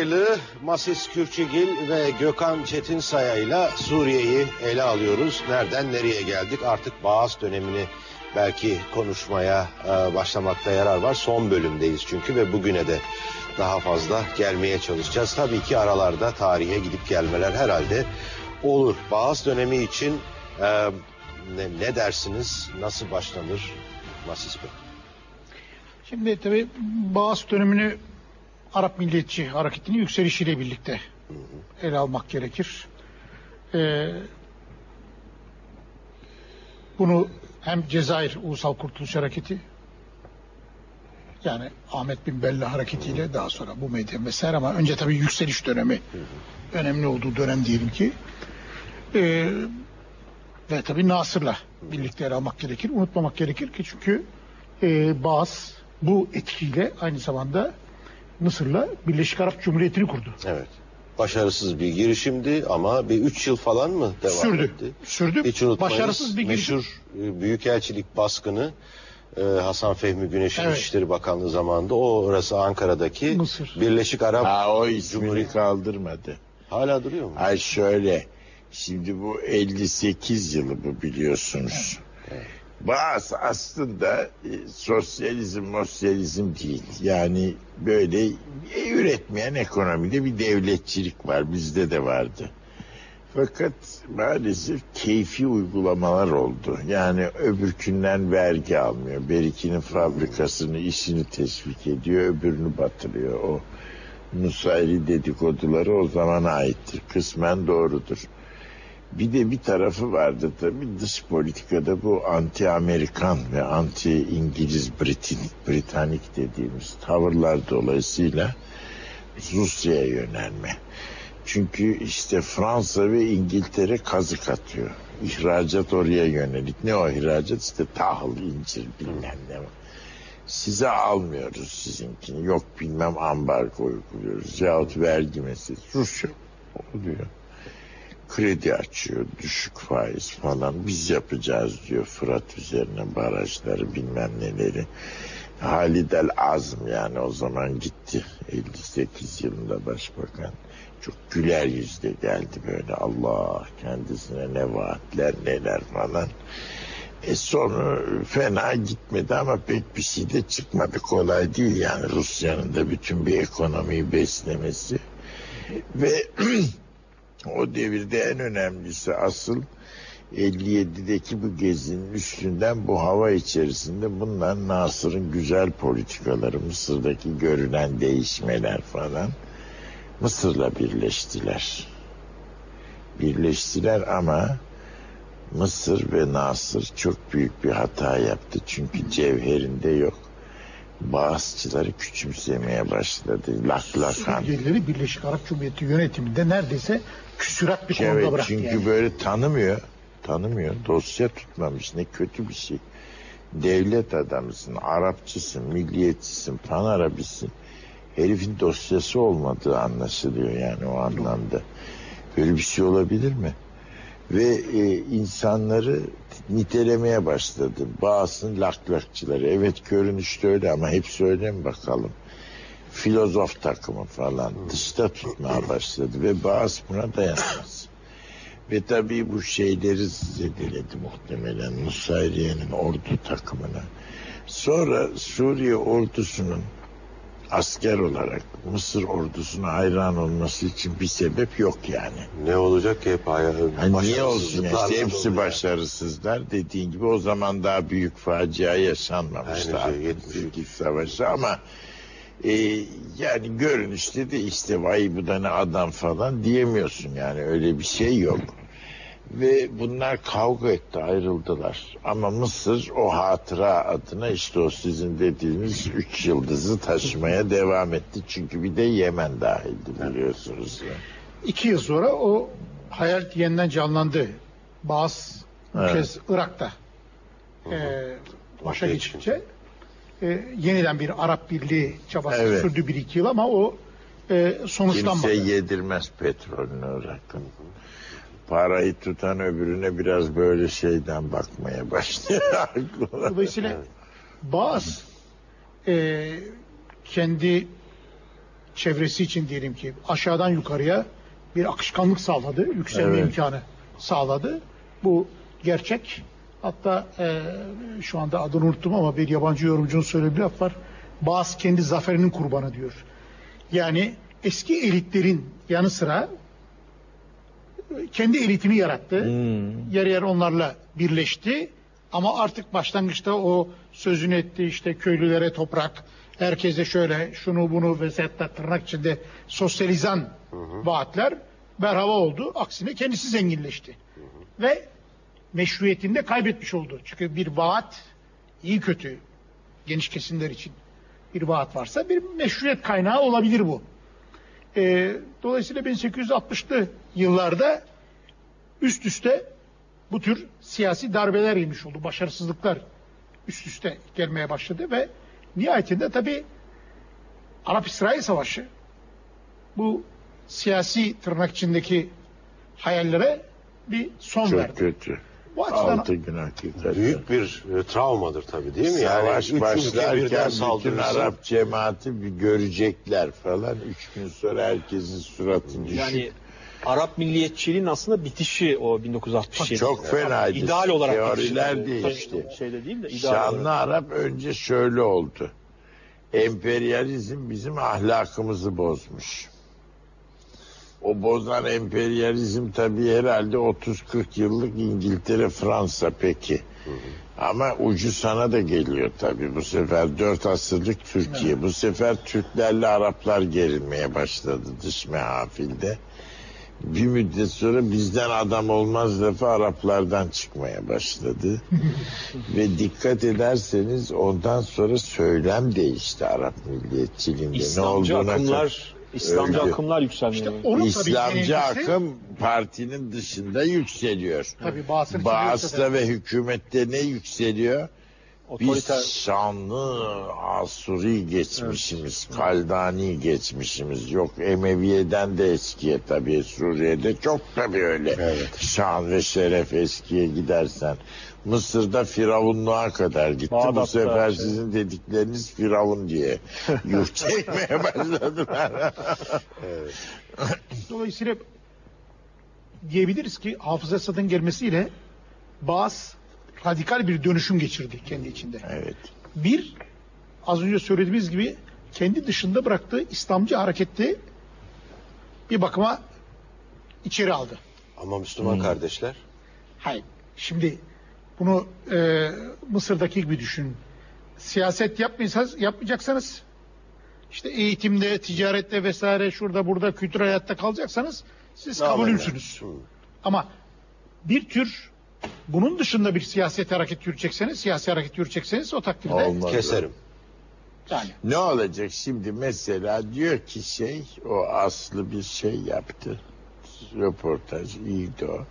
Ortaylı, Masis Kürçegil ve Gökhan Çetinsaya ile Suriye'yi ele alıyoruz. Nereden nereye geldik? Artık Bağız dönemini belki konuşmaya e, başlamakta yarar var. Son bölümdeyiz çünkü ve bugüne de daha fazla gelmeye çalışacağız. Tabii ki aralarda tarihe gidip gelmeler herhalde olur. Bağız dönemi için e, ne, ne dersiniz? Nasıl başlanır Masis Bey? Şimdi tabi Bağız dönemini Arap Milliyetçi Hareketi'nin yükselişiyle birlikte ele almak gerekir. Ee, bunu hem Cezayir Ulusal Kurtuluş Hareketi yani Ahmet bin Bella hareketiyle daha sonra bu medya vesaire ama önce tabii yükseliş dönemi önemli olduğu dönem diyelim ki Ee, ve tabii Nasır'la birlikte ele almak gerekir. Unutmamak gerekir ki çünkü e, Bağız bu etkiyle aynı zamanda Mısır'la Birleşik Arap Cumhuriyeti'ni kurdu. Evet. Başarısız bir girişimdi ama bir üç yıl falan mı devam Sürdü. etti? Sürdü. Hiç unutmayız. Başarısız bir girişim. Meşhur e, Büyükelçilik baskını e, Hasan Fehmi Güneş'in Evet. İçişleri Bakanlığı zamanında o orası Ankara'daki Mısır. Birleşik Arap Ha o Cumhuriyeti. kaldırmadı. Hala duruyor mu? Ay şöyle. Şimdi bu 58 yılı bu biliyorsunuz. Bazı aslında e, sosyalizm, sosyalizm değil. Yani böyle e, üretmeyen ekonomide bir devletçilik var. Bizde de vardı. Fakat maalesef keyfi uygulamalar oldu. Yani öbürkünden vergi almıyor. Berikinin fabrikasını, işini teşvik ediyor, öbürünü batırıyor. O Nusayri dedikoduları o zamana aittir. Kısmen doğrudur. Bir de bir tarafı vardı tabii dış politikada bu anti Amerikan ve anti İngiliz Britin, Britanik dediğimiz tavırlar dolayısıyla Rusya'ya yönelme. Çünkü işte Fransa ve İngiltere kazık atıyor. İhracat oraya yönelik. Ne o ihracat? İşte tahıl, incir bilmem ne. Size almıyoruz sizinkini. Yok bilmem ambargo uyguluyoruz. Yahut vergi meselesi. Rusya oluyor kredi açıyor, düşük faiz falan. Biz yapacağız diyor Fırat üzerine barajları bilmem neleri. Halid el Azm yani o zaman gitti 58 yılında başbakan. Çok güler yüzle geldi böyle Allah kendisine ne vaatler neler falan. E sonu fena gitmedi ama pek bir şey de çıkmadı. Kolay değil yani Rusya'nın da bütün bir ekonomiyi beslemesi. Ve o devirde en önemlisi asıl 57'deki bu gezinin üstünden bu hava içerisinde bunlar Nasır'ın güzel politikaları, Mısır'daki görünen değişmeler falan Mısır'la birleştiler. Birleştiler ama Mısır ve Nasır çok büyük bir hata yaptı. Çünkü cevherinde yok. Bağızçıları küçümsemeye başladı. Laklakan. Suriyelileri Birleşik Arap Cumhuriyeti yönetiminde neredeyse küsürat bir konumda Evet bıraktı çünkü yani. böyle tanımıyor. Tanımıyor. Dosya tutmamış. Ne kötü bir şey. Devlet adamısın, Arapçısın, milliyetçisin, pan Arabisin. Herifin dosyası olmadığı anlaşılıyor yani o anlamda. Böyle bir şey olabilir mi? Ve e, insanları nitelemeye başladı. Bazısının laklakçıları. Evet görünüşte öyle ama hepsi öyle mi bakalım? Filozof takımı falan dışta tutmaya başladı ve bazı buna dayanamaz. Ve tabii bu şeyleri zedeledi muhtemelen Nusayriye'nin ordu takımına. Sonra Suriye ordusunun asker olarak Mısır ordusuna hayran olması için bir sebep yok yani. Ne olacak ki hep ayağı Hani niye olsun işte hepsi başarısızlar dediğin gibi o zaman daha büyük facia yaşanmamıştı. Aynı şey, 68 savaşı ama e, yani görünüşte de işte vay bu da ne adam falan diyemiyorsun yani öyle bir şey yok. Ve bunlar kavga etti ayrıldılar. Ama Mısır o hatıra adına işte o sizin dediğiniz üç yıldızı taşımaya devam etti. Çünkü bir de Yemen dahildi biliyorsunuz. Yani. İki yıl sonra o hayal yeniden canlandı. Bazı Evet. kez Irak'ta e, başa Ortaya geçince e, yeniden bir Arap Birliği çabası Evet. sürdü bir iki yıl ama o e, sonuçlanmadı. Kimse yedirmez petrolünü Irak'ın. Parayı tutan öbürüne biraz böyle şeyden bakmaya başlıyor. Dolayısıyla bazı e, kendi çevresi için diyelim ki aşağıdan yukarıya bir akışkanlık sağladı, yükselme Evet. imkanı sağladı. Bu gerçek. Hatta e, şu anda adını unuttum ama bir yabancı yorumcunun söylediği bir laf var. Bazı kendi zaferinin kurbanı diyor. Yani eski elitlerin yanı sıra kendi elitini yarattı. Yer yer onlarla birleşti. Ama artık başlangıçta o sözünü etti işte köylülere toprak, herkese şöyle şunu bunu ve hatta tırnak içinde sosyalizan vaatler berhava oldu. Aksine kendisi zenginleşti. Ve meşruiyetini de kaybetmiş oldu. Çünkü bir vaat iyi kötü geniş kesimler için bir vaat varsa bir meşruiyet kaynağı olabilir bu. Ee, dolayısıyla 1860'lı yıllarda üst üste bu tür siyasi darbeler yemiş oldu. Başarısızlıklar üst üste gelmeye başladı ve nihayetinde tabi Arap-İsrail Savaşı bu siyasi tırnak içindeki hayallere bir son Çok verdi. kötü. Bu açıdan Altı gün hakikaten. Büyük bir e, travmadır tabii değil mi? Savaş ülke başlarken bütün Arap cemaati bir görecekler falan. Üç gün sonra herkesin suratı düşük. Yani Arap milliyetçiliğin aslında bitişi o 1967. Çok fenaydı. İdeal olarak Teoriler değişti. Şeyde değil de ideal Şanlı olarak. Arap önce şöyle oldu. Emperyalizm bizim ahlakımızı bozmuş. O bozan emperyalizm tabii herhalde 30-40 yıllık İngiltere, Fransa peki. Ama ucu sana da geliyor tabii. Bu sefer 4 asırlık Türkiye. Bu sefer Türklerle Araplar gerilmeye başladı dış mehafilde. Bir müddet sonra bizden adam olmaz lafı Araplardan çıkmaya başladı. Ve dikkat ederseniz ondan sonra söylem değişti Arap milliyetçiliğinde. İslamcı ne olduğuna akımlar, İslamcı Öyle. akımlar yükselmeye İşte onun tabii İslamcı yenilgisi- akım partinin dışında yükseliyor. Tabii yükselen- ve hükümette ne yükseliyor? Biz Otoriter şanlı Asuri geçmişimiz, Kaldani geçmişimiz yok. Emeviye'den de eskiye tabii Suriye'de çok tabii öyle. Evet. Şan ve şeref eskiye gidersen. Mısır'da Firavunluğa kadar gitti. Bu Bağdat'ta sefer şey- sizin dedikleriniz Firavun diye yuh çekmeye başladılar. Dolayısıyla diyebiliriz ki Hafız Esad'ın gelmesiyle Baas radikal bir dönüşüm geçirdi kendi içinde. evet. Bir, az önce söylediğimiz gibi kendi dışında bıraktığı İslamcı hareketi bir bakıma içeri aldı. Ama Müslüman kardeşler Hayır. Şimdi bunu e, Mısır'daki gibi düşünün. Siyaset yapmayacaksanız, yapmayacaksanız işte eğitimde, ticarette vesaire şurada burada kültür hayatta kalacaksanız siz kabulümsünüz. Hı. Ama bir tür bunun dışında bir siyaset hareket yürütecekseniz, siyasi hareket yürütecekseniz o takdirde Olmaz. keserim. yani Ne olacak şimdi mesela diyor ki şey o aslı bir şey yaptı. Röportaj iyiydi o.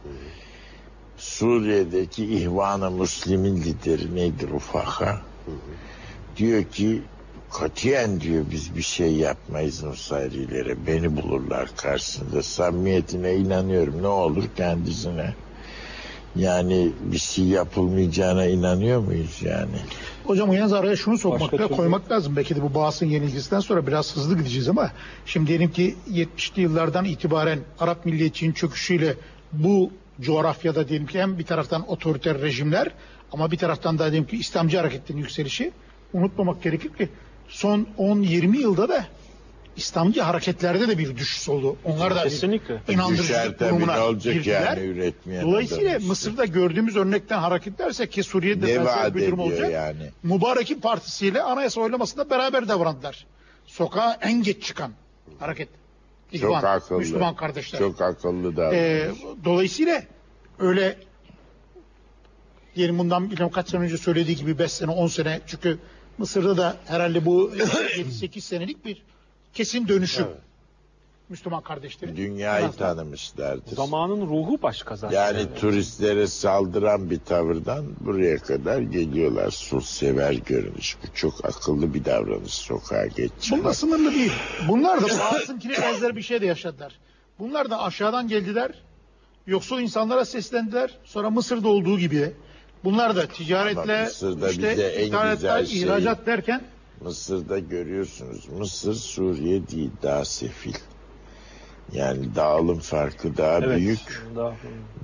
Suriye'deki İhvan-ı Müslim'in lideri nedir Ufaka? Diyor ki katiyen diyor biz bir şey yapmayız Nusayrilere. Beni bulurlar karşısında. Samimiyetine inanıyorum. Ne olur kendisine. Yani bir şey yapılmayacağına inanıyor muyuz yani? Hocam yalnız araya şunu sokmak türlü- koymak lazım. Belki de bu Baas'ın yenilgisinden sonra biraz hızlı gideceğiz ama şimdi diyelim ki 70'li yıllardan itibaren Arap milliyetçiliğin çöküşüyle bu coğrafyada diyelim ki hem bir taraftan otoriter rejimler ama bir taraftan da diyelim ki İslamcı hareketlerin yükselişi unutmamak gerekir ki son 10-20 yılda da İslamcı hareketlerde de bir düşüş oldu. Onlar da Kesinlikle. bir inandırıcılık durumuna girdiler. yani Dolayısıyla işte. Mısır'da gördüğümüz örnekten hareket edersek ki Suriye'de Ne benzer bir durum olacak. yani? Mübarek'in partisiyle anayasa oylamasında beraber davrandılar. Sokağa en geç çıkan hareket. Çok İhvan, akıllı. Müslüman kardeşler. Çok akıllı da. Ee, dolayısıyla öyle diyelim bundan bilmem kaç sene önce söylediği gibi 5 sene 10 sene çünkü Mısır'da da herhalde bu 7-8 senelik bir kesin dönüşüm. Müslüman kardeşlerin. Dünyayı daha- tanımışlardır. Zamanın ruhu başka zaten. Yani turistlere saldıran bir tavırdan buraya kadar geliyorlar. Sulsever görünüş. Bu çok akıllı bir davranış sokağa geç Bununla sınırlı değil. Bunlar da bazısınkine benzer bir şey de yaşadılar. Bunlar da aşağıdan geldiler. Yoksul insanlara seslendiler. Sonra Mısır'da olduğu gibi bunlar da ticaretle işte bize en ithalatlar, güzel şey- ihracat derken Mısır'da görüyorsunuz. Mısır Suriye değil daha sefil. Yani dağılım farkı daha Evet. büyük. Daha-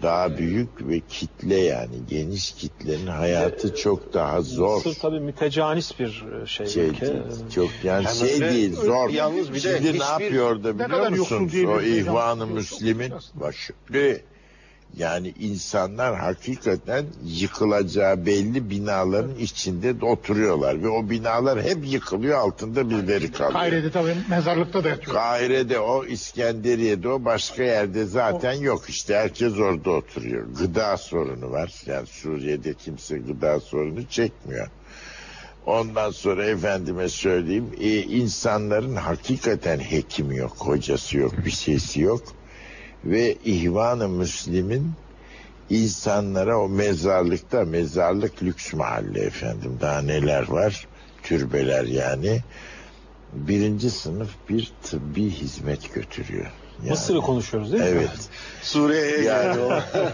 Daha büyük ve kitle yani geniş kitlenin hayatı çok daha zor. Mısır tabii mütecanis bir e, şey, şey ülke. değil, çok yani Hem şey öyle- değil zor. yalnız bir de Şimdi ne hiçbir- yapıyor da Ne biliyor musunuz? O bir İhvan-ı Müslim'in başı. Yani insanlar hakikaten yıkılacağı belli binaların içinde de oturuyorlar ve o binalar hep yıkılıyor altında birileri kalıyor. Kahire'de tabii mezarlıkta da yatıyor. Kahire'de o, İskenderiye'de o, başka yerde zaten yok işte. Herkes orada oturuyor. Gıda sorunu var. Yani Suriye'de kimse gıda sorunu çekmiyor. Ondan sonra efendime söyleyeyim, e, insanların hakikaten hekimi yok, hocası yok, bir şeysi yok. Ve İhvan-ı Müslim'in insanlara o mezarlıkta, mezarlık lüks mahalle efendim, daha neler var, türbeler yani birinci sınıf bir tıbbi hizmet götürüyor. Yani, Mısır'ı konuşuyoruz değil mi? Evet. Suriye'ye Yani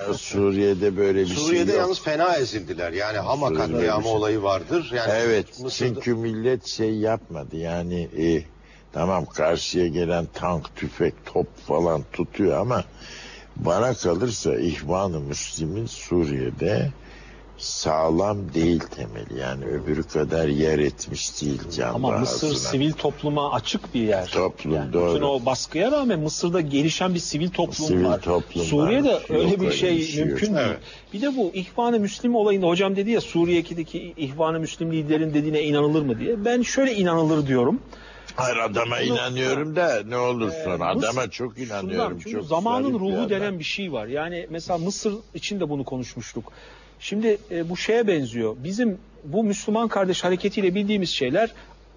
o Suriye'de böyle bir Suriye'de şey yok. yalnız fena ezildiler. Yani Hama Suriye'de katliamı şey- olayı vardır. Yani Evet. Mısır'da- Çünkü millet şey yapmadı. Yani e, tamam karşıya gelen tank, tüfek, top falan tutuyor ama bana kalırsa İhvan-ı Müslim'in Suriye'de sağlam değil temeli. Yani öbürü kadar yer etmiş değil can Ama Mısır bahasına. sivil topluma açık bir yer. Toplum, yani doğru. Bütün o baskıya rağmen Mısır'da gelişen bir sivil toplum Sivil var. toplum Suriye'de var. öyle Yok, bir şey şey yok. mümkün değil. Evet. Bir de bu İhvan-ı Müslim olayında hocam dedi ya Suriye'deki İhvan-ı Müslim liderin dediğine inanılır mı diye. Ben şöyle inanılır diyorum. Hayır adama Bunu- inanıyorum da ne olursun Ee, adama Mısır- çok inanıyorum. çünkü çok zamanın ruhu adam. denen bir şey var. Yani mesela Mısır için de bunu konuşmuştuk. Şimdi e, bu şeye benziyor. Bizim bu Müslüman kardeş hareketiyle bildiğimiz şeyler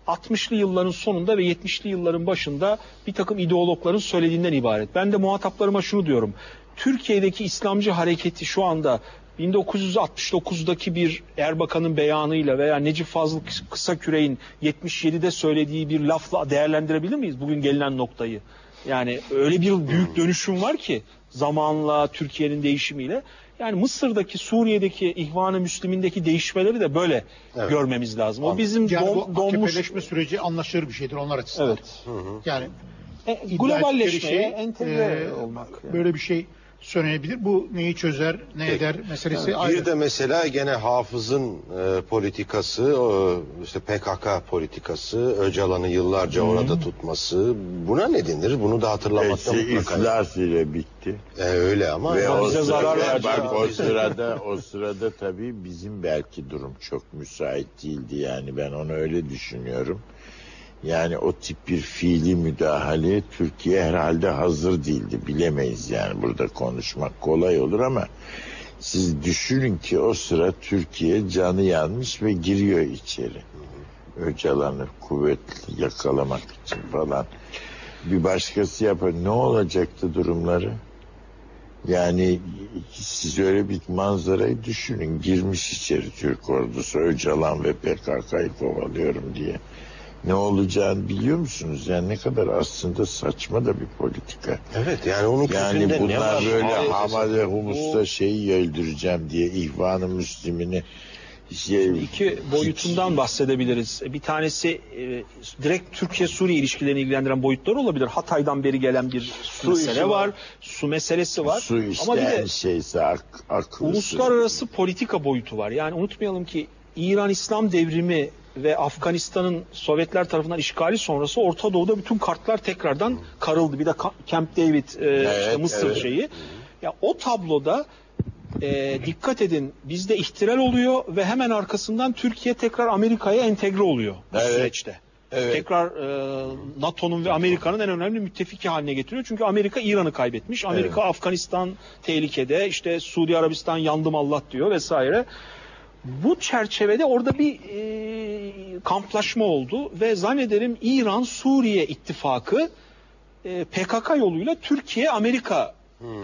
60'lı yılların sonunda ve 70'li yılların başında bir takım ideologların söylediğinden ibaret. Ben de muhataplarıma şunu diyorum. Türkiye'deki İslamcı hareketi şu anda 1969'daki bir Erbakan'ın beyanıyla veya Necip Fazıl Kısaküre'in 77'de söylediği bir lafla değerlendirebilir miyiz bugün gelinen noktayı? Yani öyle bir büyük dönüşüm var ki zamanla Türkiye'nin değişimiyle. Yani Mısır'daki, Suriye'deki, İhvan-ı Müslümin'deki değişmeleri de böyle Evet. görmemiz lazım. O bizim Yani bu donmuş... AKP'leşme süreci anlaşılır bir şeydir onlar açısından. Evet. Yani E, globalleşmeye ettikleri entegre e, olmak. yani. Böyle bir şey söylenebilir. Bu neyi çözer, ne eder meselesi ayrı. Bir de mesela gene Hafız'ın e, politikası, o, işte PKK politikası, Öcalan'ı yıllarca orada tutması. Buna ne denir? Bunu da hatırlamakta Hepsi mutlaka. iflas ile bitti. E, öyle ama. Ve o bize sırada, zarar verdi bak o sırada o sırada tabii bizim belki durum çok müsait değildi yani ben onu öyle düşünüyorum. Yani o tip bir fiili müdahaleye Türkiye herhalde hazır değildi. Bilemeyiz yani burada konuşmak kolay olur ama siz düşünün ki o sıra Türkiye canı yanmış ve giriyor içeri. Öcalan'ı kuvvetli yakalamak için falan. Bir başkası yapar. Ne olacaktı durumları? Yani siz öyle bir manzarayı düşünün. Girmiş içeri Türk ordusu Öcalan ve PKK'yı kovalıyorum diye. Ne olacağını biliyor musunuz? Yani ne kadar aslında saçma da bir politika. Evet yani onun Yani ne bunlar var? böyle Abi, Hamade Humus'ta şeyi öldüreceğim diye İhvan-ı Müslim'ini şey, İki boyutundan bahsedebiliriz. Bir tanesi e, direkt Türkiye-Suriye ilişkilerini ilgilendiren boyutlar olabilir. Hatay'dan beri gelen bir Su mesele var. var. Su meselesi var. su işte Ama bir de şeyse ak, akıllısı. uluslararası politika boyutu var. Yani unutmayalım ki İran İslam devrimi ve Afganistan'ın Sovyetler tarafından işgali sonrası Orta Doğu'da bütün kartlar tekrardan karıldı. Bir de Camp David e, işte Mısır evet. şeyi. Ya o tabloda e, dikkat edin bizde ihtilal oluyor ve hemen arkasından Türkiye tekrar Amerika'ya entegre oluyor bu Evet. süreçte. Evet. Tekrar e, NATO'nun ve Amerika'nın en önemli müttefiki haline getiriyor. Çünkü Amerika İran'ı kaybetmiş. Amerika Afganistan tehlikede. işte Suudi Arabistan yandım Allah diyor vesaire. Bu çerçevede orada bir e, kamplaşma oldu ve zannederim İran-Suriye ittifakı e, PKK yoluyla Türkiye-Amerika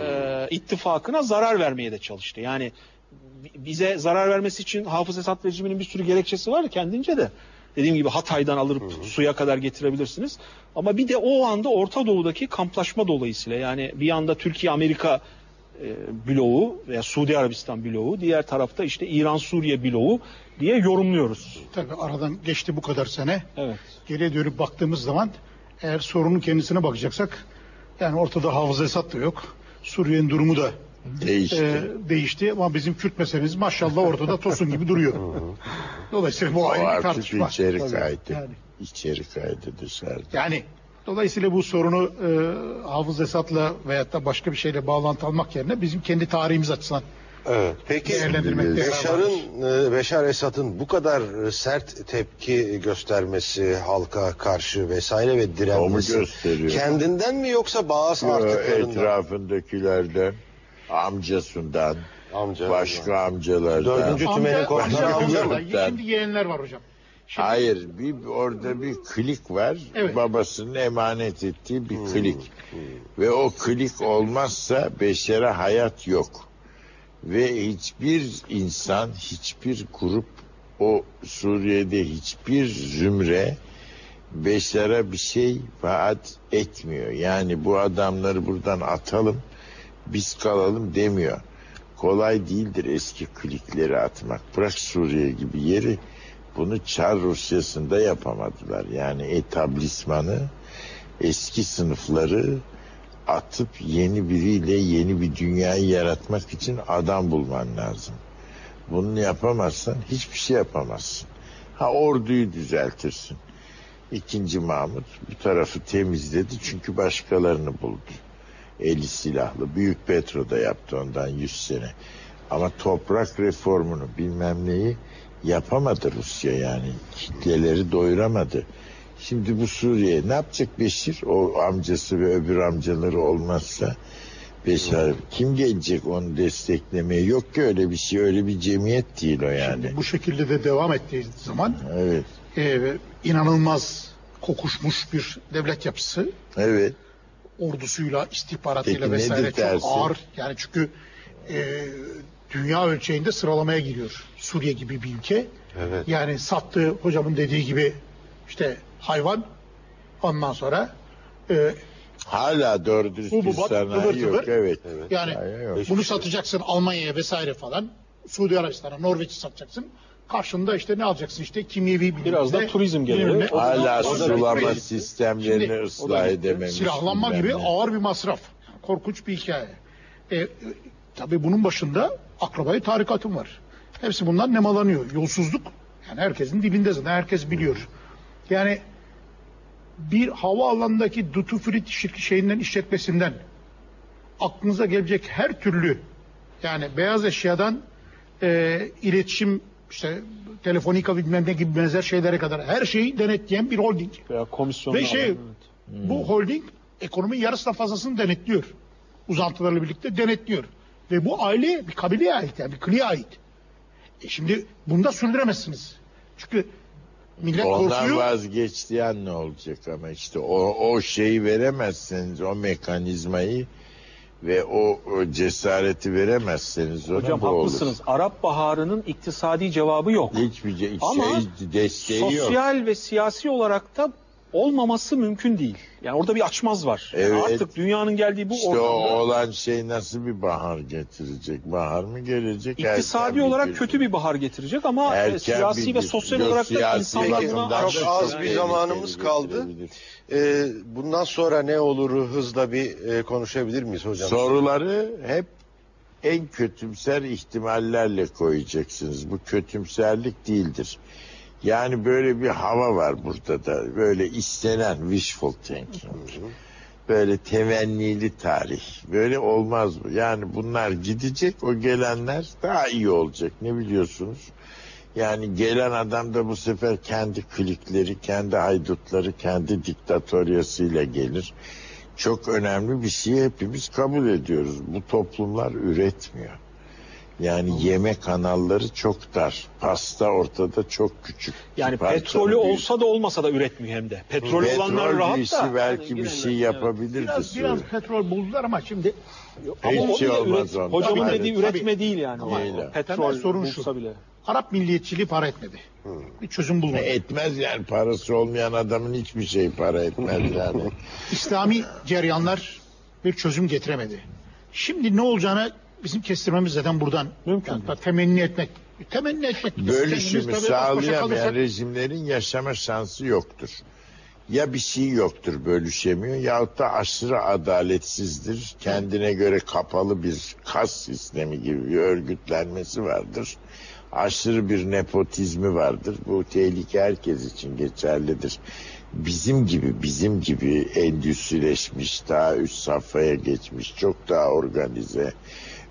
e, ittifakına zarar vermeye de çalıştı. Yani bi- bize zarar vermesi için Hafız Esad rejiminin bir sürü gerekçesi var kendince de. Dediğim gibi Hatay'dan alırıp suya kadar getirebilirsiniz. Ama bir de o anda Orta Doğu'daki kamplaşma dolayısıyla yani bir yanda Türkiye-Amerika e, bloğu veya Suudi Arabistan bloğu, diğer tarafta işte İran-Suriye bloğu diye yorumluyoruz. Tabii aradan geçti bu kadar sene. Evet. Geriye dönüp baktığımız zaman eğer sorunun kendisine bakacaksak yani ortada Hafız Esad da yok. Suriye'nin durumu da Değişti. e, değişti ama bizim Kürt meselemiz maşallah ortada tosun gibi duruyor. Dolayısıyla bu ayrı bir artık tartışma. içeri Tabii. kaydı. Yani, İçeri kaydı dışarıda. yani Dolayısıyla bu sorunu e, Hafız Esat'la veyahut da başka bir şeyle bağlantı almak yerine bizim kendi tarihimiz açısından Evet. Peki. Beşar'ın e, Beşar Esad'ın bu kadar e, sert tepki göstermesi halka karşı vesaire ve direnmesi gösteriyor. kendinden mi yoksa bazı artıklarından? Etrafındakilerden, amcasından, Amca. başka amcalardan. Dördüncü tümenin komutanı amca- amca mı? amca- Şimdi yeğenler var hocam. Şimdi, Hayır, bir orada bir klik var. Evet. Babasının emanet ettiği bir klik. Ve o klik olmazsa beşere hayat yok. Ve hiçbir insan, hiçbir grup o Suriye'de hiçbir zümre beşere bir şey vaat etmiyor. Yani bu adamları buradan atalım, biz kalalım demiyor. Kolay değildir eski klikleri atmak. Bırak Suriye gibi yeri bunu Çar Rusyası'nda yapamadılar. Yani etablismanı, eski sınıfları atıp yeni biriyle yeni bir dünyayı yaratmak için adam bulman lazım. Bunu yapamazsan hiçbir şey yapamazsın. Ha orduyu düzeltirsin. İkinci Mahmut bu tarafı temizledi çünkü başkalarını buldu. Eli silahlı. Büyük Petro da yaptı ondan 100 sene. Ama toprak reformunu bilmem neyi yapamadı Rusya yani. Kitleleri doyuramadı. Şimdi bu Suriye ne yapacak Beşir? O amcası ve öbür amcaları olmazsa Beşar kim gelecek onu desteklemeye? Yok ki öyle bir şey, öyle bir cemiyet değil o yani. şimdi bu şekilde de devam ettiği zaman Evet, e, inanılmaz kokuşmuş bir devlet yapısı evet. ordusuyla, istihbaratıyla Peki vesaire çok ağır. Yani çünkü e, dünya ölçeğinde sıralamaya giriyor. Suriye gibi bir ülke. Evet. Yani sattığı hocamın dediği gibi işte hayvan ondan sonra e, Hala bir Hububat, sanayi yok. zıvır. Evet. yani Hayır, yok. bunu satacaksın Almanya'ya vesaire falan. Suudi Arabistan'a, Norveç'e satacaksın. Karşında işte ne alacaksın işte kimyevi bilmem Biraz da turizm da- Hala sulama bitmedi. sistemlerini Şimdi- ıslah edememiş. Silahlanma gibi ne. ağır bir masraf. Korkunç bir hikaye. E, e, tabii bunun başında akrabayı tarikatım var. Hepsi bundan nemalanıyor. Yolsuzluk yani herkesin dibinde zaten herkes biliyor. Yani bir hava alanındaki duty free şirki şeyinden işletmesinden aklınıza gelecek her türlü yani beyaz eşyadan e, iletişim işte telefonika bilmem ne gibi benzer şeylere kadar her şeyi denetleyen bir holding. Veya komisyonla Ve şey alan, bu holding ekonominin yarısından fazlasını denetliyor. Uzantılarla birlikte denetliyor. Ve bu aile bir kabileye ait yani bir kliye ait. E şimdi bunda sürdüremezsiniz. Çünkü millet Ondan korkuyor. vazgeçtiği an ne olacak ama işte o, o şeyi veremezseniz o mekanizmayı ve o, o cesareti veremezseniz ona Hocam bu olur. haklısınız. Arap Baharı'nın iktisadi cevabı yok. Hiçbir ce- Ama şey, desteği yok. Sosyal ve siyasi olarak da olmaması mümkün değil. Yani orada bir açmaz var. Yani Evet. artık dünyanın geldiği bu İşte ortamda o olan şey nasıl bir bahar getirecek? Bahar mı gelecek? iktisadi olarak bir- kötü bir bahar getirecek ama e, Erken siyasi bir- ve sosyal Yok, olarak da insanlar buna çok az bir zamanımız kaldı. Ee, bundan sonra ne olur hızla bir e, konuşabilir miyiz hocam? Soruları hep en kötümser ihtimallerle koyacaksınız. Bu kötümserlik değildir. Yani böyle bir hava var burada da. Böyle istenen wishful thinking. Böyle temennili tarih. Böyle olmaz bu. Yani bunlar gidecek, o gelenler daha iyi olacak. Ne biliyorsunuz? Yani gelen adam da bu sefer kendi klikleri, kendi haydutları, kendi diktatoryasıyla gelir. Çok önemli bir şeyi hepimiz kabul ediyoruz. Bu toplumlar üretmiyor. Yani yeme kanalları çok dar. Pasta ortada çok küçük. Yani Bir parça petrolü büyük. olsa da olmasa da üretmiyor hem de. Petrolü olanlar Petrol rahat birisi da. belki Yani bir şey yapabilirdi. Biraz, biraz petrol buldular ama şimdi Ama Hiç şey olmaz üret-. Hocamın Tabii, dediği tabii. üretme değil yani. Ama. Petrol sorun şu. bile. Arap milliyetçiliği para etmedi. Bir çözüm bulmadı. Etmez yani parası olmayan adamın hiçbir şey para etmez yani. İslami ceryanlar bir çözüm getiremedi. Şimdi ne olacağını bizim kestirmemiz zaten buradan. Mümkün. Yani temenni etmek. Temenni etmek. Bölüşümü sağlayamayan kalırsak- rejimlerin yaşama şansı yoktur. Ya bir şey yoktur bölüşemiyor yahut da aşırı adaletsizdir. Kendine göre kapalı bir kas sistemi gibi bir örgütlenmesi vardır. Aşırı bir nepotizmi vardır. Bu tehlike herkes için geçerlidir. bizim gibi bizim gibi endüstrileşmiş daha üst safhaya geçmiş çok daha organize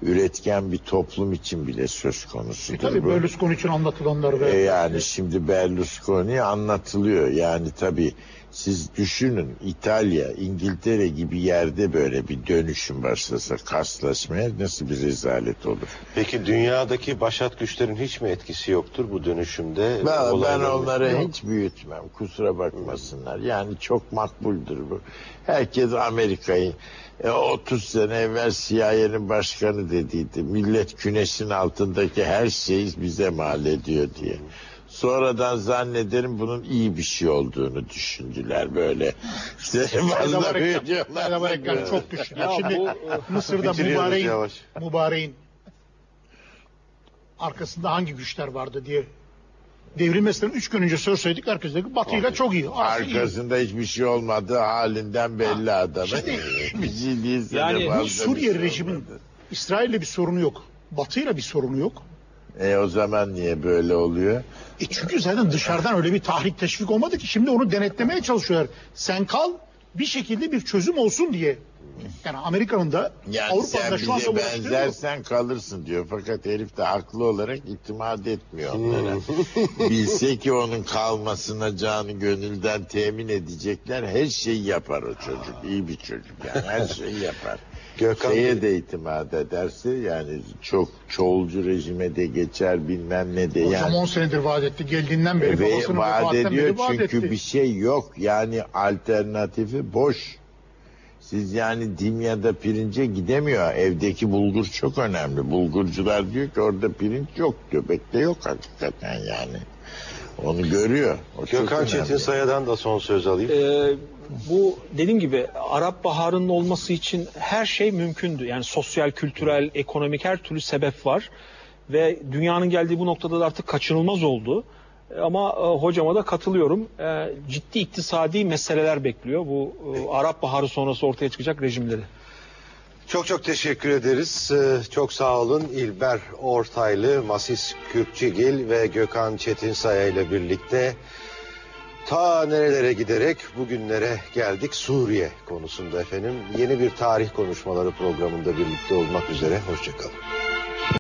üretken bir toplum için bile söz konusudur. E tabii. Berlusconi için anlatılanlar ve E yani şimdi Berlusconi anlatılıyor. Yani tabii siz düşünün İtalya, İngiltere gibi yerde böyle bir dönüşüm başlasa kaslaşmaya nasıl bir rezalet olur. Peki dünyadaki başat güçlerin hiç mi etkisi yoktur bu dönüşümde? Ben, ben onları Yok. hiç büyütmem. Kusura bakmasınlar. Yani çok makbuldür bu. Herkes Amerika'yı e, 30 sene evvel CIA'nin başkanı dediydi. Millet güneşin altındaki her şeyi bize mal ediyor diye. Sonradan zannederim bunun iyi bir şey olduğunu düşündüler böyle. İşte fazla büyütüyorlar. reklam çok düşün. Ya Şimdi bu, Mısır'da mübareğin, yavaş. mübareğin arkasında hangi güçler vardı diye devrilmesinden üç gün önce sorsaydık herkes dedi ki Batı'yla çok iyi. Arası iyi. Arkasında hiçbir şey olmadığı halinden belli adamın. bir şey Yani bu Suriye şey rejimin olmadı. İsrail'le bir sorunu yok. Batı'yla bir sorunu yok. E o zaman niye böyle oluyor? E çünkü zaten dışarıdan öyle bir tahrik teşvik olmadı ki şimdi onu denetlemeye çalışıyorlar. Sen kal bir şekilde bir çözüm olsun diye. Yani Amerika'nın da Yani Avrupa'nın sen da şu anda benzersen kalırsın diyor. Fakat herif de haklı olarak itimat etmiyor onlara. Bilse ki onun kalmasına canı gönülden temin edecekler her şeyi yapar o çocuk. İyi bir çocuk yani her şeyi yapar. Gökhan Şeye de itimat ederse yani çok çoğulcu rejime de geçer bilmem ne de Hocam yani. 10 senedir vaat etti. Geldiğinden beri Ve vaat ediyor vaat çünkü etti. bir şey yok. Yani alternatifi boş. Siz yani dimyada pirince gidemiyor. Evdeki bulgur çok önemli. Bulgurcular diyor ki orada pirinç yok. Göbekte yok hakikaten yani. Onu görüyor. O Gökhan. Çetin Saya'dan da son söz alayım. Ee, bu dediğim gibi Arap Baharı'nın olması için her şey mümkündü. Yani sosyal, kültürel, ekonomik her türlü sebep var. Ve dünyanın geldiği bu noktada da artık kaçınılmaz oldu. E, Ama e, hocama da katılıyorum. E, ciddi iktisadi meseleler bekliyor bu e, Arap Baharı sonrası ortaya çıkacak rejimleri. Çok çok teşekkür ederiz. Ee, Çok sağ olun İlber Ortaylı, Masis Kürkçigil ve Gökhan Çetinsaya ile birlikte ta nerelere giderek bugünlere geldik Suriye konusunda efendim. Yeni bir tarih konuşmaları programında birlikte olmak üzere. Hoşçakalın.